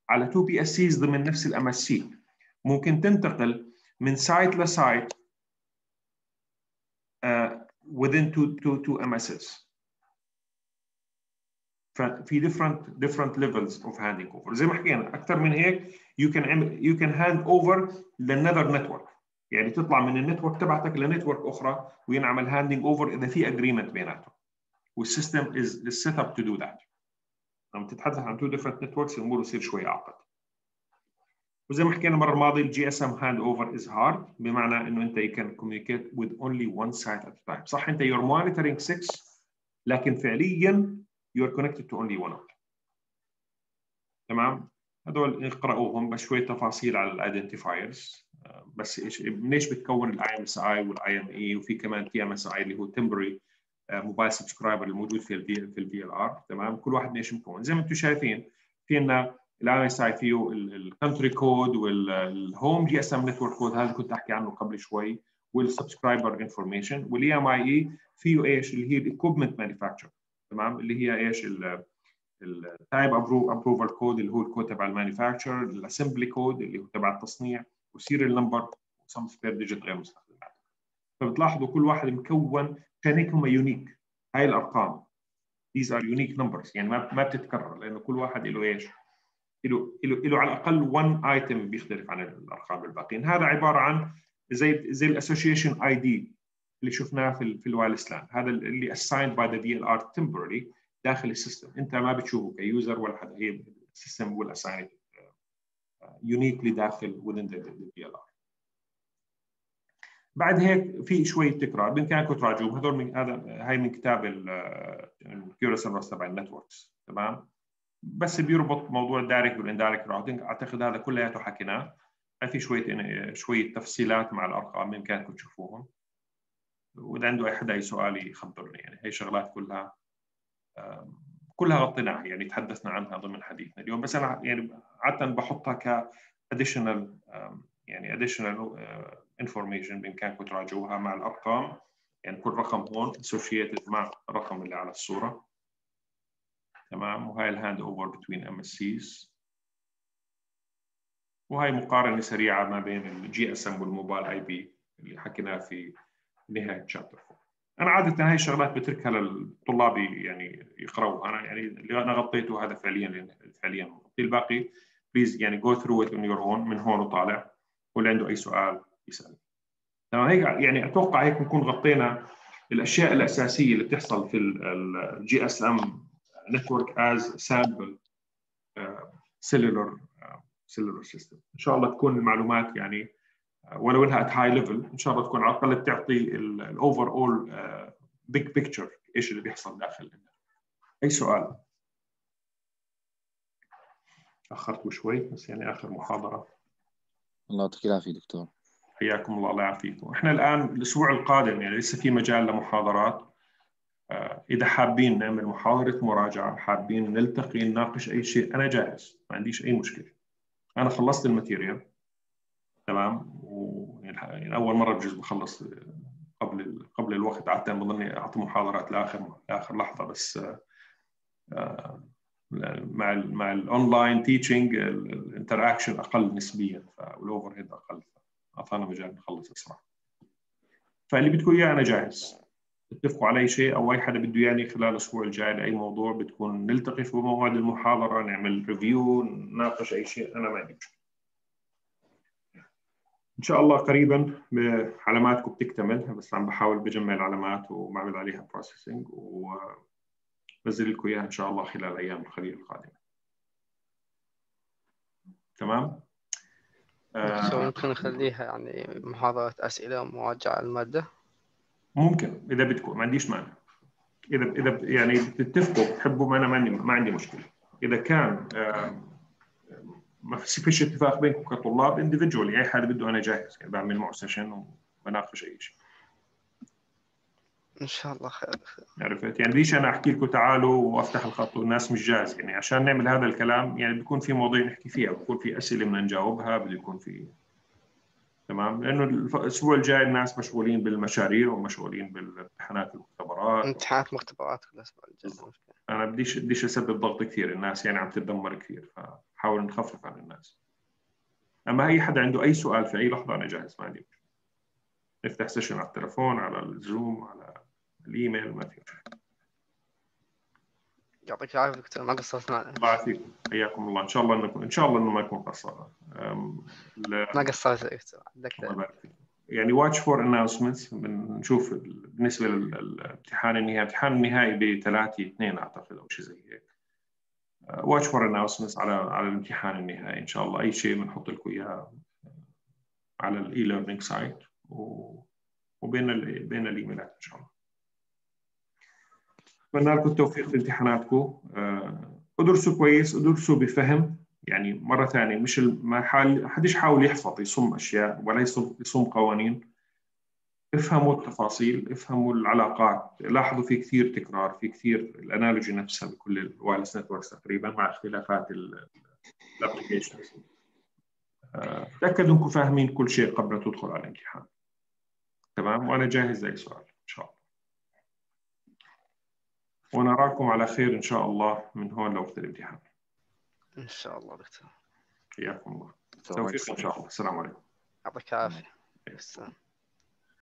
على تو بي اس سيز ضمن نفس الام اس سي ممكن تنتقل من سايت لسايت within two two two MSS ففي different different levels of handing over. زي ما حكينا أكثر من هيك you can you can hand over ل another network. يعني تطلع من ال network تبعتك ل network أخرى وينعمل handing over إذا في agreement بيناتهم. وال system is, is set up to do that. لما تتحدث عن two different networks الأمور بتصير شوي اعقد وزي ما حكينا المرة الماضية ال GSM handover is hard بمعنى إنه أنت can communicate with only one site at a time. صح أنت you're monitoring six لكن فعليا connected to only one of them. تمام؟ هذول اقرأوهم بس شوية تفاصيل على ال identifiers بس إيش من إيش بتكون ال IMSI وال IMEI وفي كمان TMSI اللي هو temporary mobile subscriber الموجود في ال V في ال VLR تمام؟ كل واحد إيش مكون زي ما أنتم شايفين في عندنا ال IMSI فيه ال country code وال home GSM network code هذا كنت أحكي عنه قبل شوي وال subscriber information وال IMEI فيه إيش؟ اللي هي ال equipment manufacturer تمام؟ اللي هي إيش؟ ال type approval code اللي هو الكود تبع ال manufacturer ال assembly code اللي هو تبع التصنيع و serial number و some spare digit غير مستخدمات فبتلاحظوا كل واحد مكون عشان هيك هم unique هاي الأرقام. These are unique numbers. يعني ما ما بتتكرر لأنه كل واحد له إيش؟ له له له على الأقل one item بيختلف عن الأرقام الباقيين. هذا عبارة عن زي زي ال association ID اللي شفناه في في ال wireless LAN هذا اللي assigned by the VLR temporarily داخل ال system. أنت ما بتشوفه ك user ولا حدا هي ال system will assign it uniquely داخل within the, VLR بعد هيك في شوية تكرار بامكانكم تراجعوهم هذول من هذا هاي من كتاب ال Kurose وRoss تبع ال networks تمام؟ بس بيربط موضوع ال direct وال indirect routing أعتقد هذا كلياته حكيناه. في شوية شوية تفصيلات مع الأرقام بامكانكم تشوفوهم. وإذا عنده أي حدا أي سؤال يخبرني يعني هي شغلات كلها كلها غطيناها يعني تحدثنا عنها ضمن حديثنا اليوم. بس أنا يعني عادة بحطها ك additional يعني additional information بامكانكم تراجعوها مع الأرقام. يعني كل رقم هون associated مع الرقم اللي على الصورة. تمام؟ وهاي ال handover between MSCs وهي مقارنة سريعة ما بين ال GSM وال mobile IP اللي حكيناه في نهاية chapter 4 أنا عادة هاي الشغلات بتركها للطلاب يعني يقرأوها. أنا يعني اللي أنا غطيته هذا فعليا فعليا. الباقي please يعني go through it on your own من هون وطالع. واللي عنده أي سؤال يسأل. تمام؟ هيك يعني أتوقع هيك نكون غطينا الأشياء الأساسية اللي بتحصل في ال GSM network as sample cellular cellular system إن شاء الله تكون المعلومات يعني ولو إنها at high level إن شاء الله تكون على الأقل بتعطي ال overall big picture إيش اللي بيحصل داخل أي سؤال؟ اخرت شوي بس يعني آخر محاضرة. الله يعطيك العافية دكتور. حياكم الله الله يعافيكم. إحنا الآن الأسبوع القادم يعني لسه في مجال لمحاضرات. إذا حابين نعمل محاضرة مراجعة حابين نلتقي نناقش أي شيء أنا جاهز ما عنديش أي مشكلة. أنا خلصت ال material تمام؟ ويعني أول مرة بجوز بخلص قبل قبل الوقت. عادة بظني أعطي محاضرات لآخر لآخر لحظة بس مع ال مع ال online teaching ال interaction أقل نسبيا وال overhead أقل. أعطانا مجال نخلص أسرع. فاللي بدكم إياه أنا جاهز. اتفقوا على اي شيء أو أي حدا بده يعني خلال الأسبوع الجاي لأي موضوع بتكون نلتقي في موعد المحاضرة نعمل review نناقش أي شيء أنا ما عندي إن شاء الله قريبا علاماتكم بتكتمل بس عم بحاول بجمع العلامات وبعمل عليها processing وبنزل لكم إياها إن شاء الله خلال الأيام القليله القادمة. تمام؟ آه ممكن نخليها يعني محاضرة أسئلة ومراجعة المادة؟ ممكن إذا بدكم ما عنديش مانع. إذا إذا يعني بتتفقوا بتحبوا ما أنا ما عندي ما عندي مشكلة. إذا كان آه ما فيش اتفاق بينكم كطلاب اندفجوالي أي حدا بده أنا جاهز. يعني بعمل معه سيشن وبناقش أي شيء. إن شاء الله خير عرفت؟ يعني ليش أنا أحكي لكم تعالوا وأفتح الخط والناس مش جاهز. يعني عشان نعمل هذا الكلام يعني بيكون في مواضيع نحكي فيها بيكون في أسئلة بدنا نجاوبها بده يكون في تمام؟ لأنه الأسبوع الجاي الناس مشغولين بالمشاريع ومشغولين بالامتحانات المختبرات امتحانات مختبرات الأسبوع الجاي. أنا بديش بديش أسبب ضغط كثير الناس يعني عم تتدمر كثير فحاول نخفف عن الناس. أما أي حدا عنده أي سؤال في أي لحظة أنا جاهز ما عندي نفتح session على التليفون على ال Zoom على الإيميل ما في مشكله يعطيك العافية دكتور ما قصرت معنا. الله يعافيكم حياكم الله. إن شاء الله انكم إن شاء الله إنه ما يكون قصر. ما قصرت يا دكتور عندك يعني watch for announcements بنشوف بالنسبة للامتحان النهائي. الامتحان النهائي ب 3 2 أعتقد أو شيء زي هيك. watch for announcements على على الامتحان النهائي إن شاء الله. أي شيء بنحط لكم إياه على ال e-learning site وبين ال بين الإيميلات إن شاء الله. اتمنى لكم التوفيق في امتحاناتكم أدرسوا كويس أدرسوا بفهم. يعني مرة ثانية مش ما حدش يحاول يحفظ يصم أشياء ولا يصم, يصم قوانين. افهموا التفاصيل افهموا العلاقات. لاحظوا في كثير تكرار في كثير ال analogy نفسها بكل ال wireless networks تقريبا مع اختلافات ال applications تأكدوا أنكم فاهمين كل شيء قبل تدخل على الامتحان. تمام؟ وأنا جاهز لأي سؤال. إن شاء الله. ونراكم على خير إن شاء الله من هون لوقت الامتحان. إن شاء الله دكتور. حياكم الله. توفيق إن شاء الله. السلام عليكم. يعطيك العافية. السلام